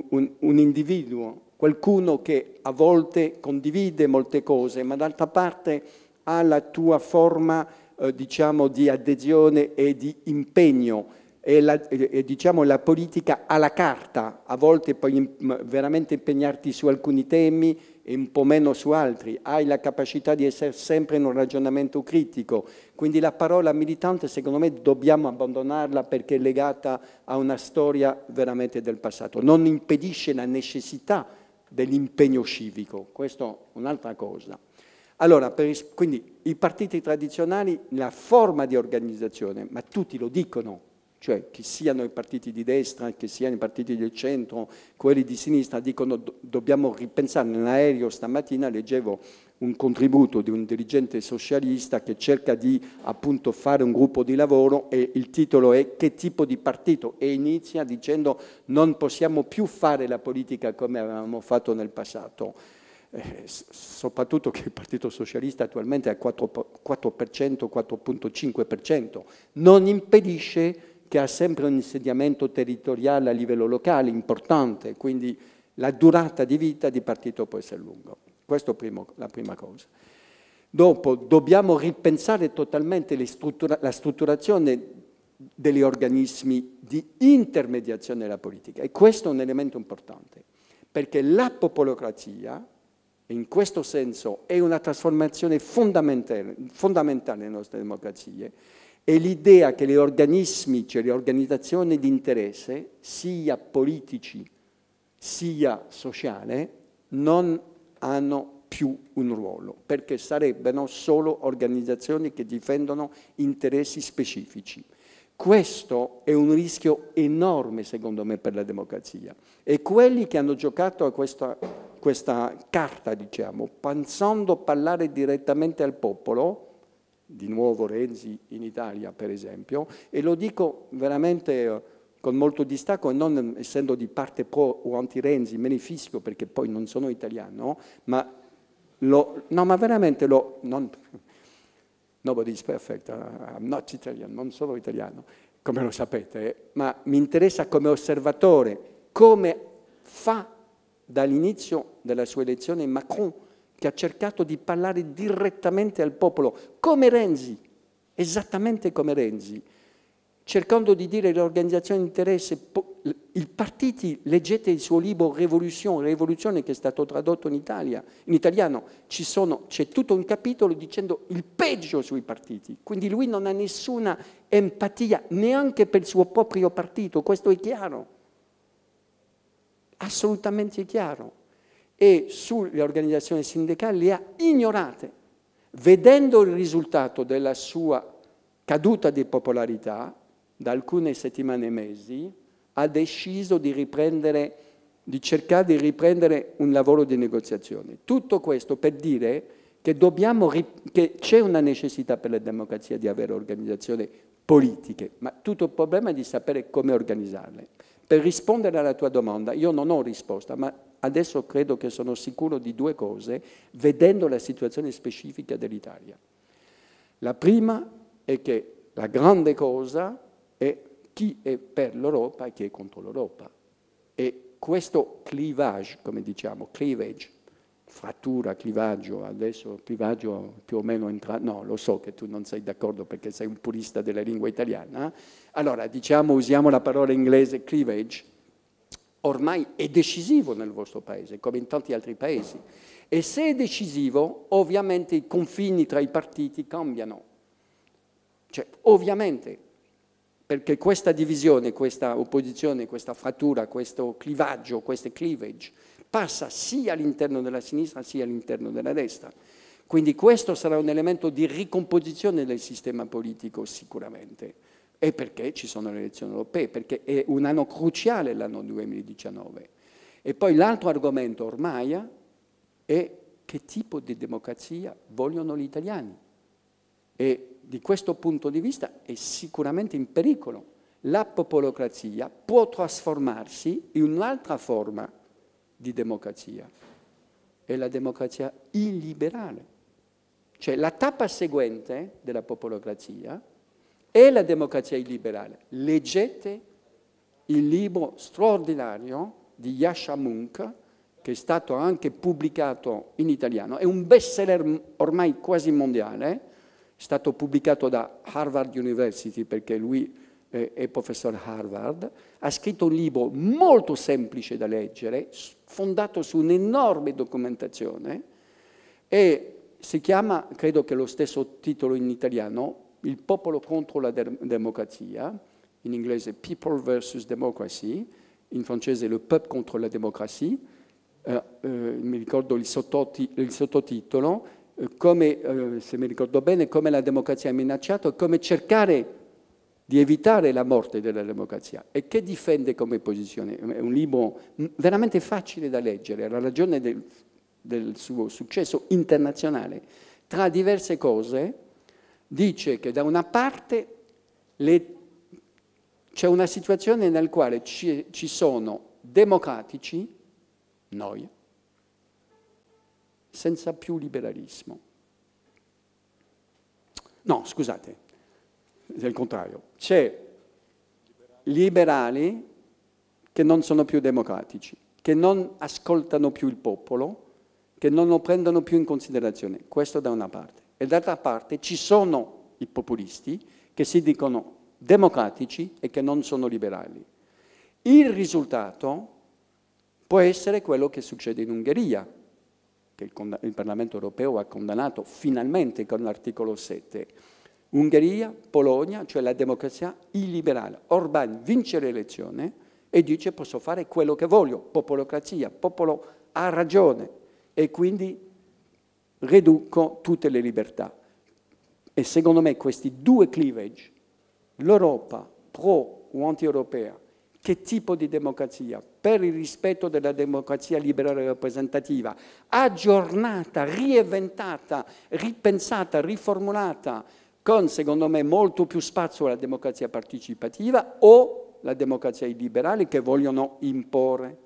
un, un, individuo, qualcuno che a volte condivide molte cose, ma d'altra parte ha la tua forma eh, diciamo, di adesione e di impegno e, la, e diciamo, la politica alla carta, a volte puoi veramente impegnarti su alcuni temi e un po' meno su altri, hai la capacità di essere sempre in un ragionamento critico, quindi la parola militante secondo me dobbiamo abbandonarla perché è legata a una storia veramente del passato, non impedisce la necessità dell'impegno civico, questo è un'altra cosa. Allora, per, quindi i partiti tradizionali, la forma di organizzazione, ma tutti lo dicono, cioè che siano i partiti di destra, che siano i partiti del centro, quelli di sinistra, dicono do, dobbiamo ripensare. Nell'aereo stamattina leggevo un contributo di un dirigente socialista che cerca di appunto fare un gruppo di lavoro e il titolo è Che tipo di partito? E inizia dicendo non possiamo più fare la politica come avevamo fatto nel passato. Eh, soprattutto che il Partito Socialista attualmente è al 4%, 4% 4.5%, non impedisce che ha sempre un insediamento territoriale a livello locale importante, quindi la durata di vita di partito può essere lunga. Questa è la prima cosa. Dopo dobbiamo ripensare totalmente struttura, la strutturazione degli organismi di intermediazione della politica e questo è un elemento importante, perché la popolocrazia, in questo senso, è una trasformazione fondamentale, fondamentale nelle nostre democrazie, è l'idea che gli organismi, cioè le organizzazioni di interesse, sia politici sia sociale, non hanno più un ruolo, perché sarebbero solo organizzazioni che difendono interessi specifici. Questo è un rischio enorme, secondo me, per la democrazia. E quelli che hanno giocato a questa, questa carta, diciamo, pensando parlare direttamente al popolo, di nuovo Renzi in Italia, per esempio, e lo dico veramente eh, con molto distacco e non essendo di parte pro o anti-Renzi, me ne fischio perché poi non sono italiano, ma, lo, no, ma veramente lo... Non, nobody is perfect, uh, I'm not Italian, non sono italiano, come lo sapete, ma mi interessa come osservatore come fa dall'inizio della sua elezione Macron, che ha cercato di parlare direttamente al popolo, come Renzi, esattamente come Renzi cercando di dire l'organizzazione di interesse, i partiti, leggete il suo libro Rivoluzione, Rivoluzione che è stato tradotto in, Italia, in italiano, c'è tutto un capitolo dicendo il peggio sui partiti, quindi lui non ha nessuna empatia neanche per il suo proprio partito, questo è chiaro, assolutamente chiaro, e sulle organizzazioni sindacali le ha ignorate, vedendo il risultato della sua caduta di popolarità, da alcune settimane e mesi, ha deciso di riprendere, di cercare di riprendere un lavoro di negoziazione. Tutto questo per dire che, che c'è una necessità per la democrazia di avere organizzazioni politiche, ma tutto il problema è di sapere come organizzarle. Per rispondere alla tua domanda, io non ho risposta, ma adesso credo che sono sicuro di due cose, vedendo la situazione specifica dell'Italia. La prima è che la grande cosa è chi è per l'Europa e chi è contro l'Europa. E questo clivage, come diciamo, cleavage, frattura, clivaggio, adesso clivaggio più o meno entrato, no, lo so che tu non sei d'accordo perché sei un purista della lingua italiana, allora diciamo, usiamo la parola inglese cleavage, ormai è decisivo nel vostro paese, come in tanti altri paesi. E se è decisivo, ovviamente i confini tra i partiti cambiano. Cioè, ovviamente, perché questa divisione, questa opposizione, questa frattura, questo clivaggio, questo cleavage passa sia all'interno della sinistra sia all'interno della destra. Quindi questo sarà un elemento di ricomposizione del sistema politico sicuramente. E perché ci sono le elezioni europee? Perché è un anno cruciale l'anno 2019. E poi l'altro argomento ormai è che tipo di democrazia vogliono gli italiani. E di questo punto di vista è sicuramente in pericolo. La popolocrazia può trasformarsi in un'altra forma di democrazia, è la democrazia illiberale. Cioè la tappa seguente della popolocrazia è la democrazia illiberale. Leggete il libro straordinario di Yasha Munk, che è stato anche pubblicato in italiano, è un bestseller ormai quasi mondiale, è stato pubblicato da Harvard University perché lui eh, è professore Harvard, ha scritto un libro molto semplice da leggere, fondato su un'enorme documentazione. E si chiama, credo che lo stesso titolo in italiano, Il popolo contro la de democrazia, in inglese People versus Democracy, in francese Le peuple contre la démocratie, eh, eh, mi ricordo il, il sottotitolo, come, eh, se mi ricordo bene, come la democrazia è minacciata e come cercare di evitare la morte della democrazia. E che difende come posizione? È un libro veramente facile da leggere, la ragione del, del suo successo internazionale. Tra diverse cose dice che da una parte c'è una situazione nella quale ci, ci sono democratici, noi, senza più liberalismo. No, scusate, è il contrario. C'è liberali che non sono più democratici, che non ascoltano più il popolo, che non lo prendono più in considerazione. Questo da una parte. E d'altra parte ci sono i populisti che si dicono democratici e che non sono liberali. Il risultato può essere quello che succede in Ungheria, che il, il Parlamento europeo ha condannato finalmente con l'articolo 7. Ungheria, Polonia, cioè la democrazia illiberale. Orban vince l'elezione e dice posso fare quello che voglio, popolocrazia, popolo ha ragione e quindi riduco tutte le libertà. E secondo me questi due cleavage, l'Europa pro o anti-europea, che tipo di democrazia? Per il rispetto della democrazia liberale rappresentativa, aggiornata, reinventata, ripensata, riformulata, con secondo me molto più spazio alla democrazia partecipativa o la democrazia liberale che vogliono imporre,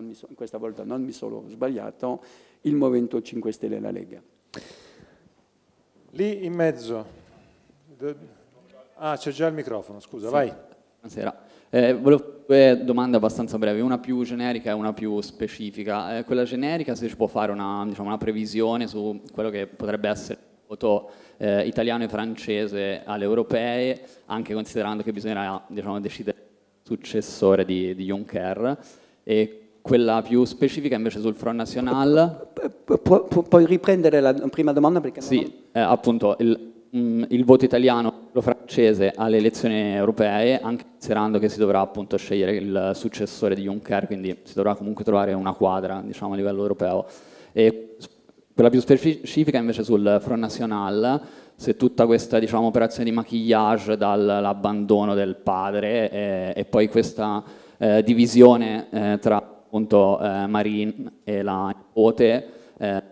mi, questa volta non mi sono sbagliato, il Movimento 5 Stelle e la Lega. Lì in mezzo, ah c'è già il microfono, scusa, sì. vai. Buonasera. Eh, volevo due domande abbastanza brevi, una più generica e una più specifica. Eh, quella generica, se ci può fare una, diciamo, una, previsione su quello che potrebbe essere il voto eh, italiano e francese alle europee, anche considerando che bisognerà diciamo, decidere il successore di, di Juncker. E quella più specifica invece sul Front National. Pu pu puoi riprendere la prima domanda? Perché sì, non... eh, appunto, il, Mm, il voto italiano quello francese alle elezioni europee, anche considerando che si dovrà appunto scegliere il successore di Juncker, quindi si dovrà comunque trovare una quadra diciamo, a livello europeo. E quella più specifica invece sul Front National, se tutta questa diciamo, operazione di maquillage dall'abbandono del padre e, e poi questa eh, divisione eh, tra appunto eh, Marine e la nipote, eh,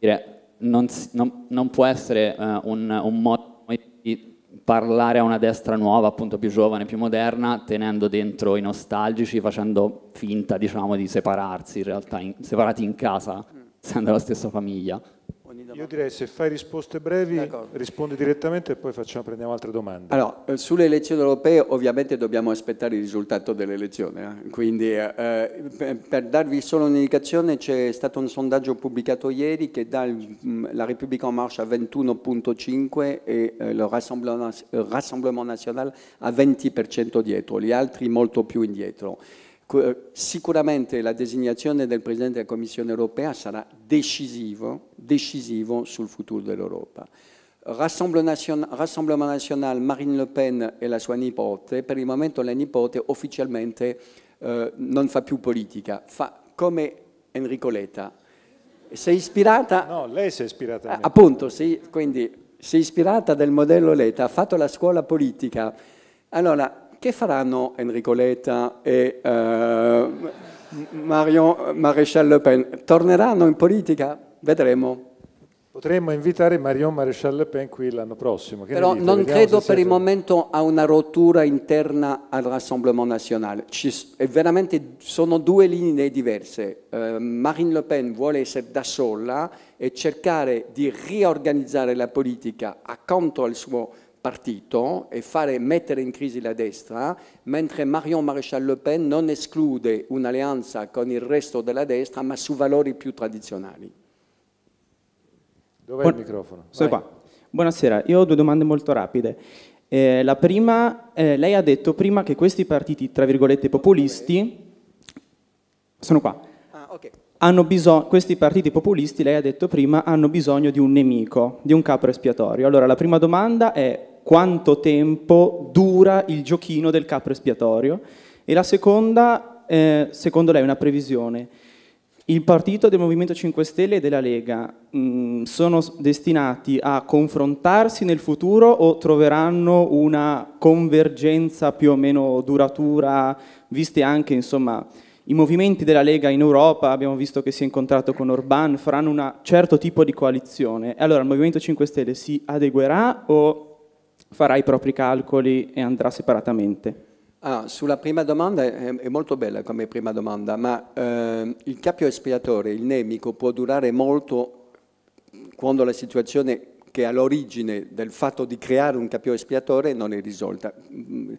dire, non, non, non può essere uh, un, un modo di parlare a una destra nuova, appunto più giovane, più moderna, tenendo dentro i nostalgici, facendo finta diciamo, di separarsi, in realtà in, separati in casa, essendo la stessa famiglia. Io direi se fai risposte brevi rispondi direttamente e poi facciamo, prendiamo altre domande. Allora, eh, sulle elezioni europee ovviamente dobbiamo aspettare il risultato dell'elezione, eh? quindi eh, per darvi solo un'indicazione c'è stato un sondaggio pubblicato ieri che dà mm, la Repubblica en Marche a 21.5 e eh, il Rassemblement, Rassemblement National a 20% dietro, gli altri molto più indietro. Sicuramente la designazione del Presidente della Commissione europea sarà decisivo, decisivo sul futuro dell'Europa. Rassemblement National, Marine Le Pen e la sua nipote, per il momento la nipote ufficialmente eh, non fa più politica, fa come Enrico Letta. È ispirata... No, lei si è ispirata. A appunto, sì, quindi si è ispirata del modello Letta, ha fatto la scuola politica. Allora, che faranno Enrico Letta e eh, Marion Maréchal Le Pen? Torneranno in politica? Vedremo. Potremmo invitare Marion Maréchal Le Pen qui l'anno prossimo. Che Però non Vediamo credo per il momento a una rottura interna al Rassemblement National. Ci, veramente sono due linee diverse. Uh, Marine Le Pen vuole essere da sola e cercare di riorganizzare la politica accanto al suo partito e fare mettere in crisi la destra, mentre Marion Maréchal Le Pen non esclude un'alleanza con il resto della destra, ma su valori più tradizionali. Dov'è Buon... il microfono? Sono qua. Buonasera, io ho due domande molto rapide. Eh, la prima, eh, lei ha detto prima che questi partiti, tra virgolette, populisti, sono qua, ah, okay. hanno bisogno, questi partiti populisti, lei ha detto prima, hanno bisogno di un nemico, di un capo espiatorio. Allora la prima domanda è quanto tempo dura il giochino del capro espiatorio e la seconda, eh, secondo lei, una previsione. Il partito del Movimento 5 Stelle e della Lega mh, mm, sono destinati a confrontarsi nel futuro o troveranno una convergenza più o meno duratura, viste anche insomma, i movimenti della Lega in Europa, abbiamo visto che si è incontrato con Orban, faranno un certo tipo di coalizione. Allora il Movimento 5 Stelle si adeguerà o farà i propri calcoli e andrà separatamente? Ah, sulla prima domanda è, è, molto bella come prima domanda, ma eh, il capio espiatore, il nemico, può durare molto quando la situazione che è all'origine del fatto di creare un capio espiatore non è risolta. Mm,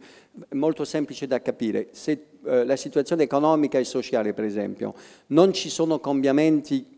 è molto semplice da capire. Se eh, la situazione economica e sociale, per esempio, non ci sono cambiamenti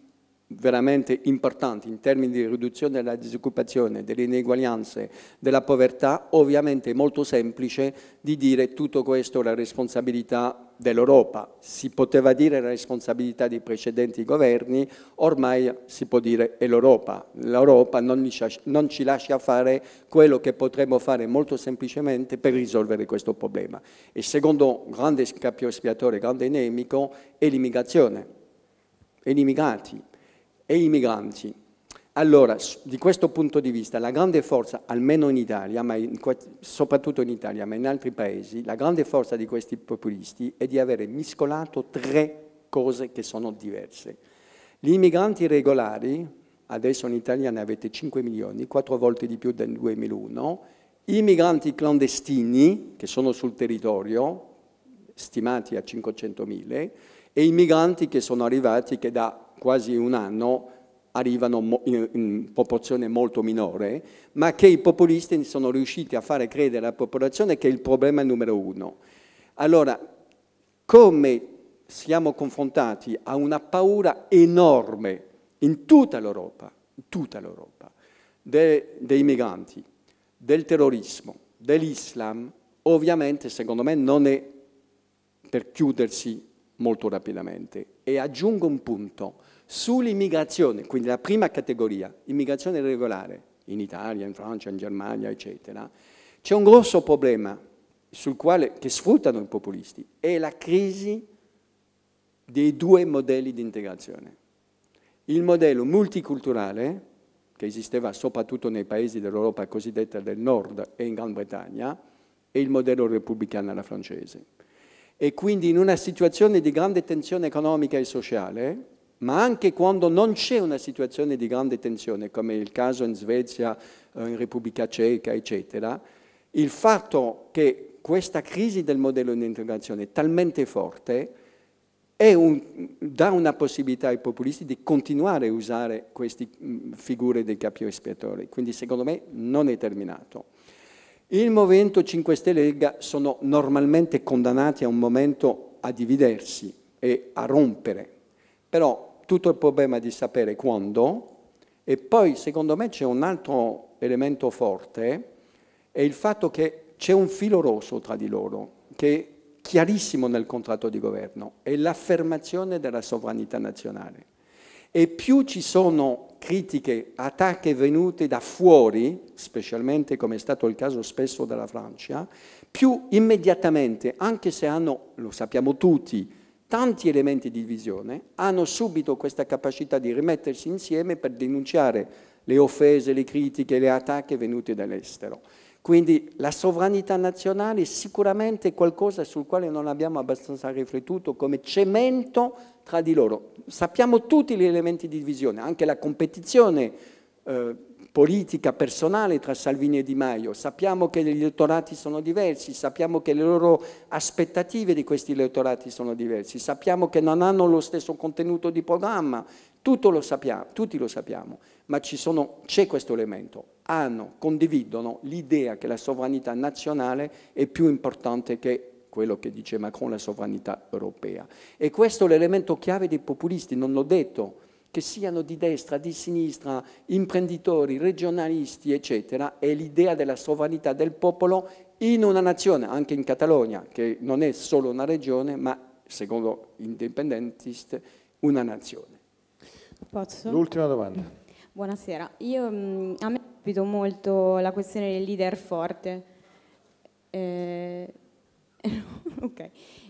veramente importanti in termini di riduzione della disoccupazione, delle ineguaglianze, della povertà, ovviamente è molto semplice di dire tutto questo è la responsabilità dell'Europa. Si poteva dire la responsabilità dei precedenti governi, ormai si può dire è l'Europa. L'Europa non, ci lascia fare quello che potremmo fare molto semplicemente per risolvere questo problema. Il secondo grande scapio espiatore, grande nemico, è l'immigrazione, e gli immigrati e i migranti. Allora, di questo punto di vista, la grande forza, almeno in Italia, ma in, soprattutto in Italia, ma in altri paesi, la grande forza di questi populisti è di avere miscolato tre cose che sono diverse. Gli immigranti regolari, adesso in Italia ne avete 5 milioni, quattro volte di più del 2001, i migranti clandestini, che sono sul territorio, stimati a 500.000, e i migranti che sono arrivati, che da quasi un anno arrivano in proporzione molto minore, ma che i populisti sono riusciti a fare credere alla popolazione che è il problema numero uno. Allora, come siamo confrontati a una paura enorme in tutta l'Europa, tutta l'Europa de, dei migranti, del terrorismo, dell'Islam, ovviamente secondo me non è per chiudersi molto rapidamente. E aggiungo un punto, Sull'immigrazione, quindi la prima categoria, immigrazione regolare, in Italia, in Francia, in Germania, eccetera, c'è un grosso problema sul quale, che sfruttano i populisti, è la crisi dei due modelli di integrazione. Il modello multiculturale, che esisteva soprattutto nei paesi dell'Europa cosiddetta del nord e in Gran Bretagna, e il modello repubblicano alla francese. E quindi in una situazione di grande tensione economica e sociale, ma anche quando non c'è una situazione di grande tensione, come il caso in Svezia, eh, in Repubblica Ceca, eccetera, il fatto che questa crisi del modello di integrazione è talmente forte un, dà una possibilità ai populisti di continuare a usare queste figure dei capi espiatori. Quindi secondo me non è terminato. Il Movimento 5 Stelle e Lega sono normalmente condannati a un momento a dividersi e a rompere, però tutto il problema di sapere quando e poi secondo me c'è un altro elemento forte, è il fatto che c'è un filo rosso tra di loro, che è chiarissimo nel contratto di governo, è l'affermazione della sovranità nazionale. E più ci sono critiche, attacchi venuti da fuori, specialmente come è stato il caso spesso della Francia, più immediatamente, anche se hanno, lo sappiamo tutti, tanti elementi di divisione, hanno subito questa capacità di rimettersi insieme per denunciare le offese, le critiche, le attacchi venuti dall'estero. Quindi la sovranità nazionale è sicuramente qualcosa sul quale non abbiamo abbastanza riflettuto come cemento tra di loro. Sappiamo tutti gli elementi di divisione, anche la competizione eh, politica personale tra Salvini e Di Maio, sappiamo che gli elettorati sono diversi, sappiamo che le loro aspettative di questi elettorati sono diversi, sappiamo che non hanno lo stesso contenuto di programma, lo sappiamo, tutti lo sappiamo, ma c'è questo elemento, hanno, condividono l'idea che la sovranità nazionale è più importante che quello che dice Macron, la sovranità europea. E questo è l'elemento chiave dei populisti, non l'ho detto, che siano di destra, di sinistra, imprenditori, regionalisti, eccetera, è l'idea della sovranità del popolo in una nazione, anche in Catalogna, che non è solo una regione, ma secondo independentist una nazione. Posso? L'ultima domanda. Buonasera, Io, mm, a me ha colpito molto la questione del leader forte. Eh, ok.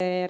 ser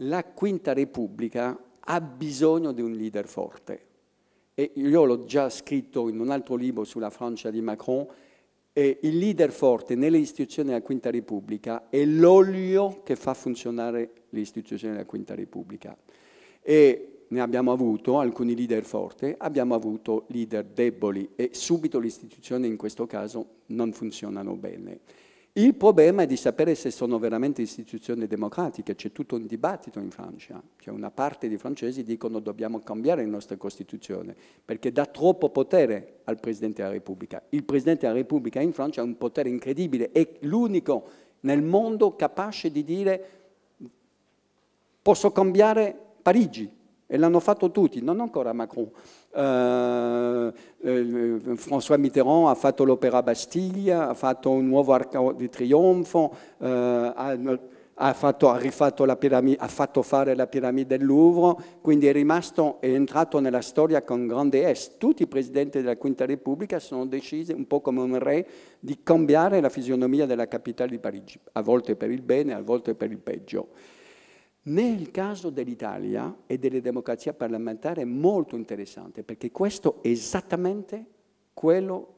la Quinta Repubblica ha bisogno di un leader forte. E io l'ho già scritto in un altro libro sulla Francia di Macron, il leader forte nelle istituzioni della Quinta Repubblica è l'olio che fa funzionare le istituzioni della Quinta Repubblica. E ne abbiamo avuto alcuni leader forti, abbiamo avuto leader deboli e subito le istituzioni in questo caso non funzionano bene. Il problema è di sapere se sono veramente istituzioni democratiche, c'è tutto un dibattito in Francia, cioè una parte dei francesi dicono dobbiamo cambiare la nostra Costituzione perché dà troppo potere al Presidente della Repubblica. Il Presidente della Repubblica in Francia ha un potere incredibile, è l'unico nel mondo capace di dire posso cambiare Parigi, e l'hanno fatto tutti, non ancora Macron. Uh, eh, François Mitterrand ha fatto l'Opera Bastiglia, ha fatto un nuovo Arco di Trionfo, uh, ha, ha, fatto, ha, ha, fatto, fare la piramide del Louvre, quindi è rimasto, è entrato nella storia con grande S. Tutti i presidenti della Quinta Repubblica sono decisi, un po' come un re, di cambiare la fisionomia della capitale di Parigi, a volte per il bene, a volte per il peggio. Nel caso dell'Italia e delle democrazie parlamentari è molto interessante perché questo è esattamente quello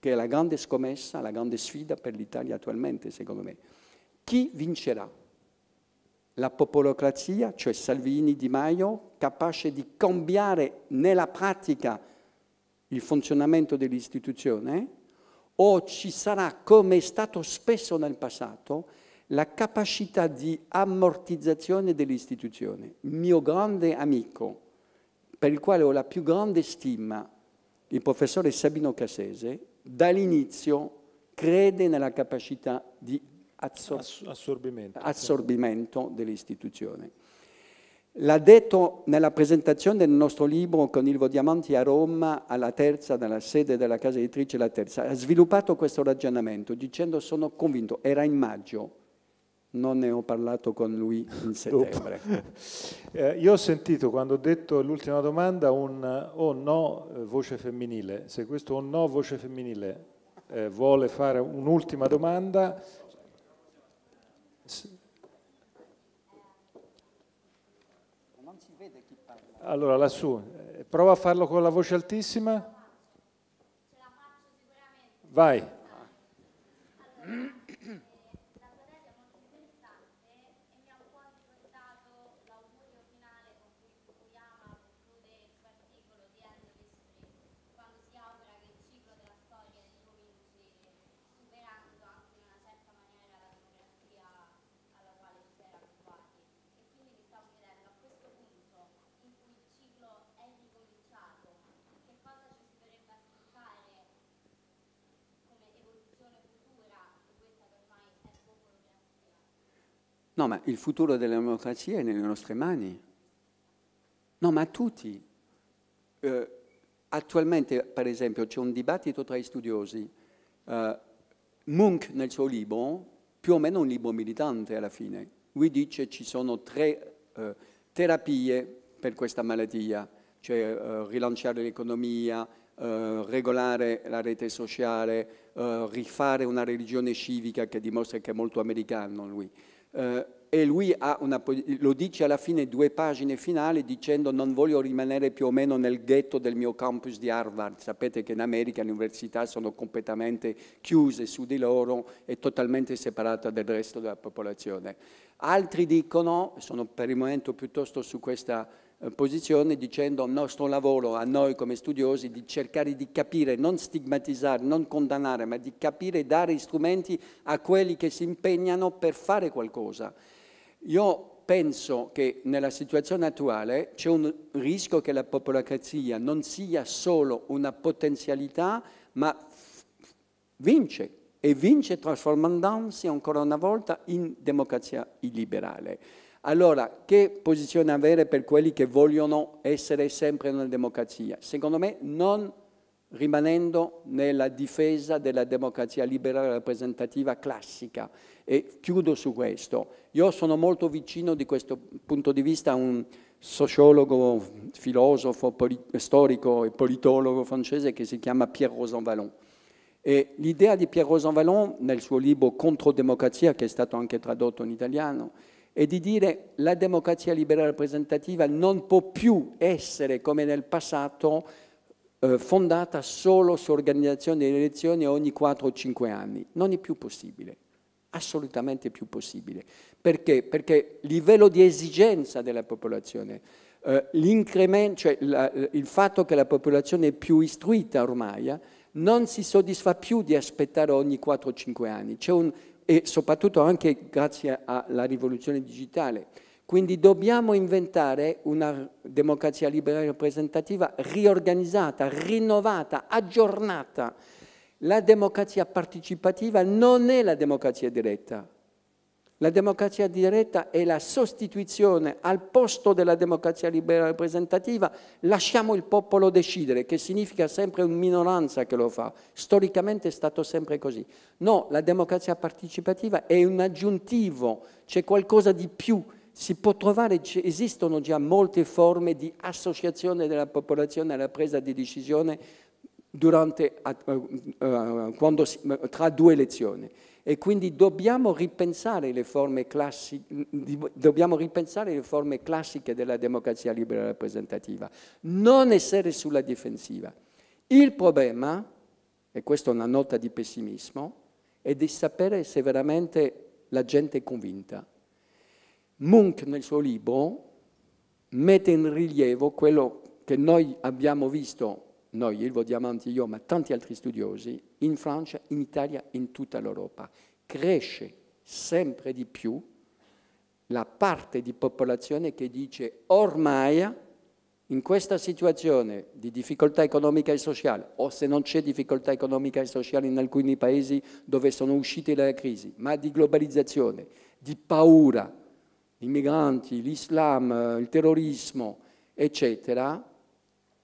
che è la grande scommessa, la grande sfida per l'Italia attualmente, secondo me. Chi vincerà? La popolocrazia, cioè Salvini, Di Maio, capace di cambiare nella pratica il funzionamento dell'istituzione? O ci sarà, come è stato spesso nel passato, la capacità di ammortizzazione dell'istituzione. Mio grande amico, per il quale ho la più grande stima, il professore Sabino Cassese, dall'inizio crede nella capacità di assor- assorbimento, assorbimento dell'istituzione. L'ha detto nella presentazione del nostro libro con Ilvo Diamanti a Roma, alla terza, nella sede della casa editrice La Terza. Ha sviluppato questo ragionamento dicendo sono convinto, era in maggio, non ne ho parlato con lui in settembre. eh, io ho sentito quando ho detto l'ultima domanda un o oh no eh, voce femminile. Se questo o oh no voce femminile eh, vuole fare un'ultima domanda... Non si vede chi parla. Allora lassù, eh, prova a farlo con la voce altissima. Ce la faccio sicuramente. Vai. No, ma il futuro della democrazia è nelle nostre mani. No, ma tutti. Eh, attualmente, per esempio, c'è un dibattito tra i studiosi. Uh, Munch nel suo libro, più o meno un libro militante alla fine, lui dice che ci sono tre uh, terapie per questa malattia, cioè uh, rilanciare l'economia, regolare la rete sociale, rifare una religione civica che dimostra che è molto americano lui eh, e lui una, lo dice alla fine due pagine finali dicendo non voglio rimanere più o meno nel ghetto del mio campus di Harvard. Sapete che in America le università sono completamente chiuse su di loro e totalmente separate dal resto della popolazione. Altri dicono, sono per il momento piuttosto su questa posizione dicendo nostro lavoro a noi come studiosi di cercare di capire, non stigmatizzare, non condannare, ma di capire e dare strumenti a quelli che si impegnano per fare qualcosa. Io penso che nella situazione attuale c'è un rischio che la popolacrazia non sia solo una potenzialità, ma vince e vince trasformandosi ancora una volta in democrazia illiberale. Allora, che posizione avere per quelli che vogliono essere sempre una democrazia? Secondo me non rimanendo nella difesa della democrazia libera e rappresentativa classica. E chiudo su questo. Io sono molto vicino di questo punto di vista a un sociologo, filosofo, storico e politologo francese che si chiama Pierre Rosanvallon. L'idea di Pierre Rosanvallon nel suo libro Contro democrazia, che è stato anche tradotto in italiano, e di dire la democrazia libera rappresentativa non può più essere come nel passato eh, fondata solo su organizzazione delle elezioni ogni 4 o 5 anni. Non è più possibile, assolutamente più possibile. Perché? Perché il livello di esigenza della popolazione, eh, cioè la, il fatto che la popolazione è più istruita ormai, eh, non si soddisfa più di aspettare ogni 4 o 5 anni. C'è un e soprattutto anche grazie alla rivoluzione digitale. Quindi dobbiamo inventare una democrazia libera e rappresentativa riorganizzata, rinnovata, aggiornata. La democrazia partecipativa non è la democrazia diretta, la democrazia diretta è la sostituzione al posto della democrazia libera rappresentativa, lasciamo il popolo decidere, che significa sempre una minoranza che lo fa. Storicamente è stato sempre così. No, la democrazia partecipativa è un aggiuntivo, c'è qualcosa di più. Si può trovare, esistono già molte forme di associazione della popolazione alla presa di decisione durante, uh, quando, tra due elezioni e quindi dobbiamo ripensare le forme, classi, dobbiamo ripensare le forme classiche della democrazia libera e rappresentativa, non essere sulla difensiva. Il problema, e questa è una nota di pessimismo, è di sapere se veramente la gente è convinta. Munch nel suo libro mette in rilievo quello che noi abbiamo visto noi, Ilvo Diamanti, io, ma tanti altri studiosi, in Francia, in Italia, in tutta l'Europa. Cresce sempre di più la parte di popolazione che dice ormai in questa situazione di difficoltà economica e sociale, o se non c'è difficoltà economica e sociale in alcuni paesi dove sono usciti dalla crisi, ma di globalizzazione, di paura, i migranti, l'Islam, il terrorismo, eccetera,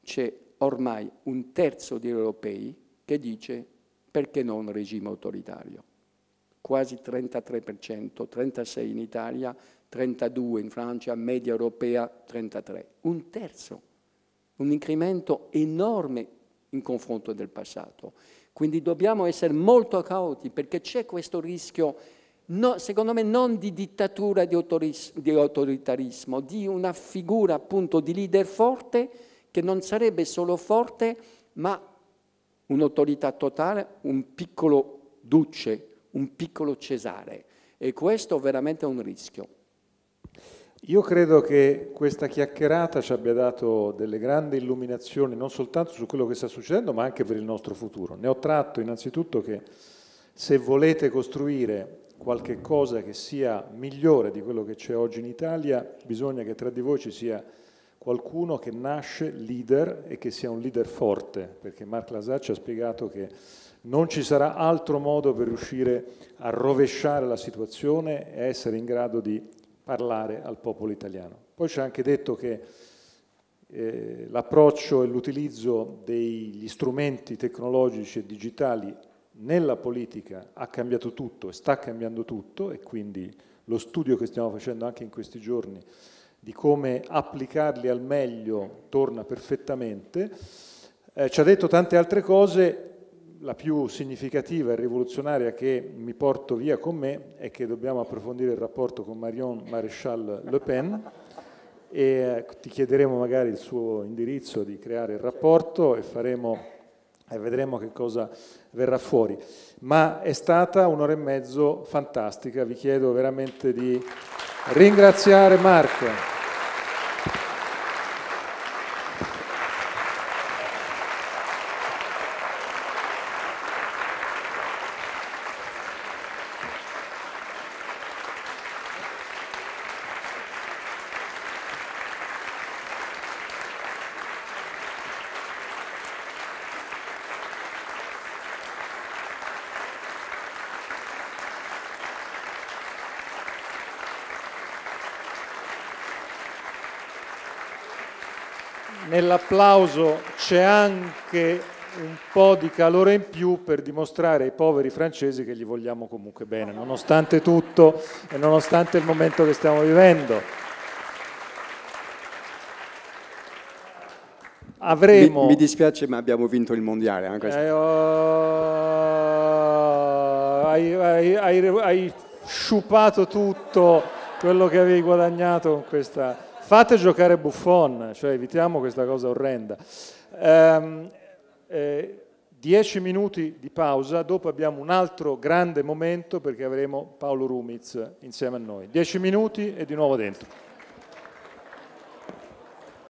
c'è ormai un terzo degli europei che dice perché non regime autoritario. Quasi 33%, 36% in Italia, 32% in Francia, media europea 33%. Un terzo, un incremento enorme in confronto del passato. Quindi dobbiamo essere molto cauti perché c'è questo rischio, no, secondo me, non di dittatura, di, di autoritarismo, di una figura appunto di leader forte, che non sarebbe solo forte, ma un'autorità totale, un piccolo duce, un piccolo Cesare. E questo veramente è un rischio. Io credo che questa chiacchierata ci abbia dato delle grandi illuminazioni, non soltanto su quello che sta succedendo, ma anche per il nostro futuro. Ne ho tratto innanzitutto che se volete costruire qualche cosa che sia migliore di quello che c'è oggi in Italia, bisogna che tra di voi ci sia qualcuno che nasce leader e che sia un leader forte, perché Marc Lazar ci ha spiegato che non ci sarà altro modo per riuscire a rovesciare la situazione e essere in grado di parlare al popolo italiano. Poi ci ha anche detto che eh, l'approccio e l'utilizzo degli strumenti tecnologici e digitali nella politica ha cambiato tutto e sta cambiando tutto e quindi lo studio che stiamo facendo anche in questi giorni di come applicarli al meglio torna perfettamente. Eh, ci ha detto tante altre cose, la più significativa e rivoluzionaria che mi porto via con me è che dobbiamo approfondire il rapporto con Marion Maréchal Le Pen e eh, ti chiederemo magari il suo indirizzo di creare il rapporto e faremo e vedremo che cosa verrà fuori. Ma è stata un'ora e mezzo fantastica, vi chiedo veramente di ringraziare Marco. Nell'applauso c'è anche un po' di calore in più per dimostrare ai poveri francesi che gli vogliamo comunque bene, nonostante tutto e nonostante il momento che stiamo vivendo. Avremo... Mi, mi dispiace ma abbiamo vinto il mondiale. Eh, eh, oh, hai, hai, hai, hai sciupato tutto quello che avevi guadagnato con questa Fate giocare Buffon, cioè evitiamo questa cosa orrenda. Um, eh, dieci minuti di pausa, dopo abbiamo un altro grande momento perché avremo Paolo Rumiz insieme a noi. Dieci minuti e di nuovo dentro.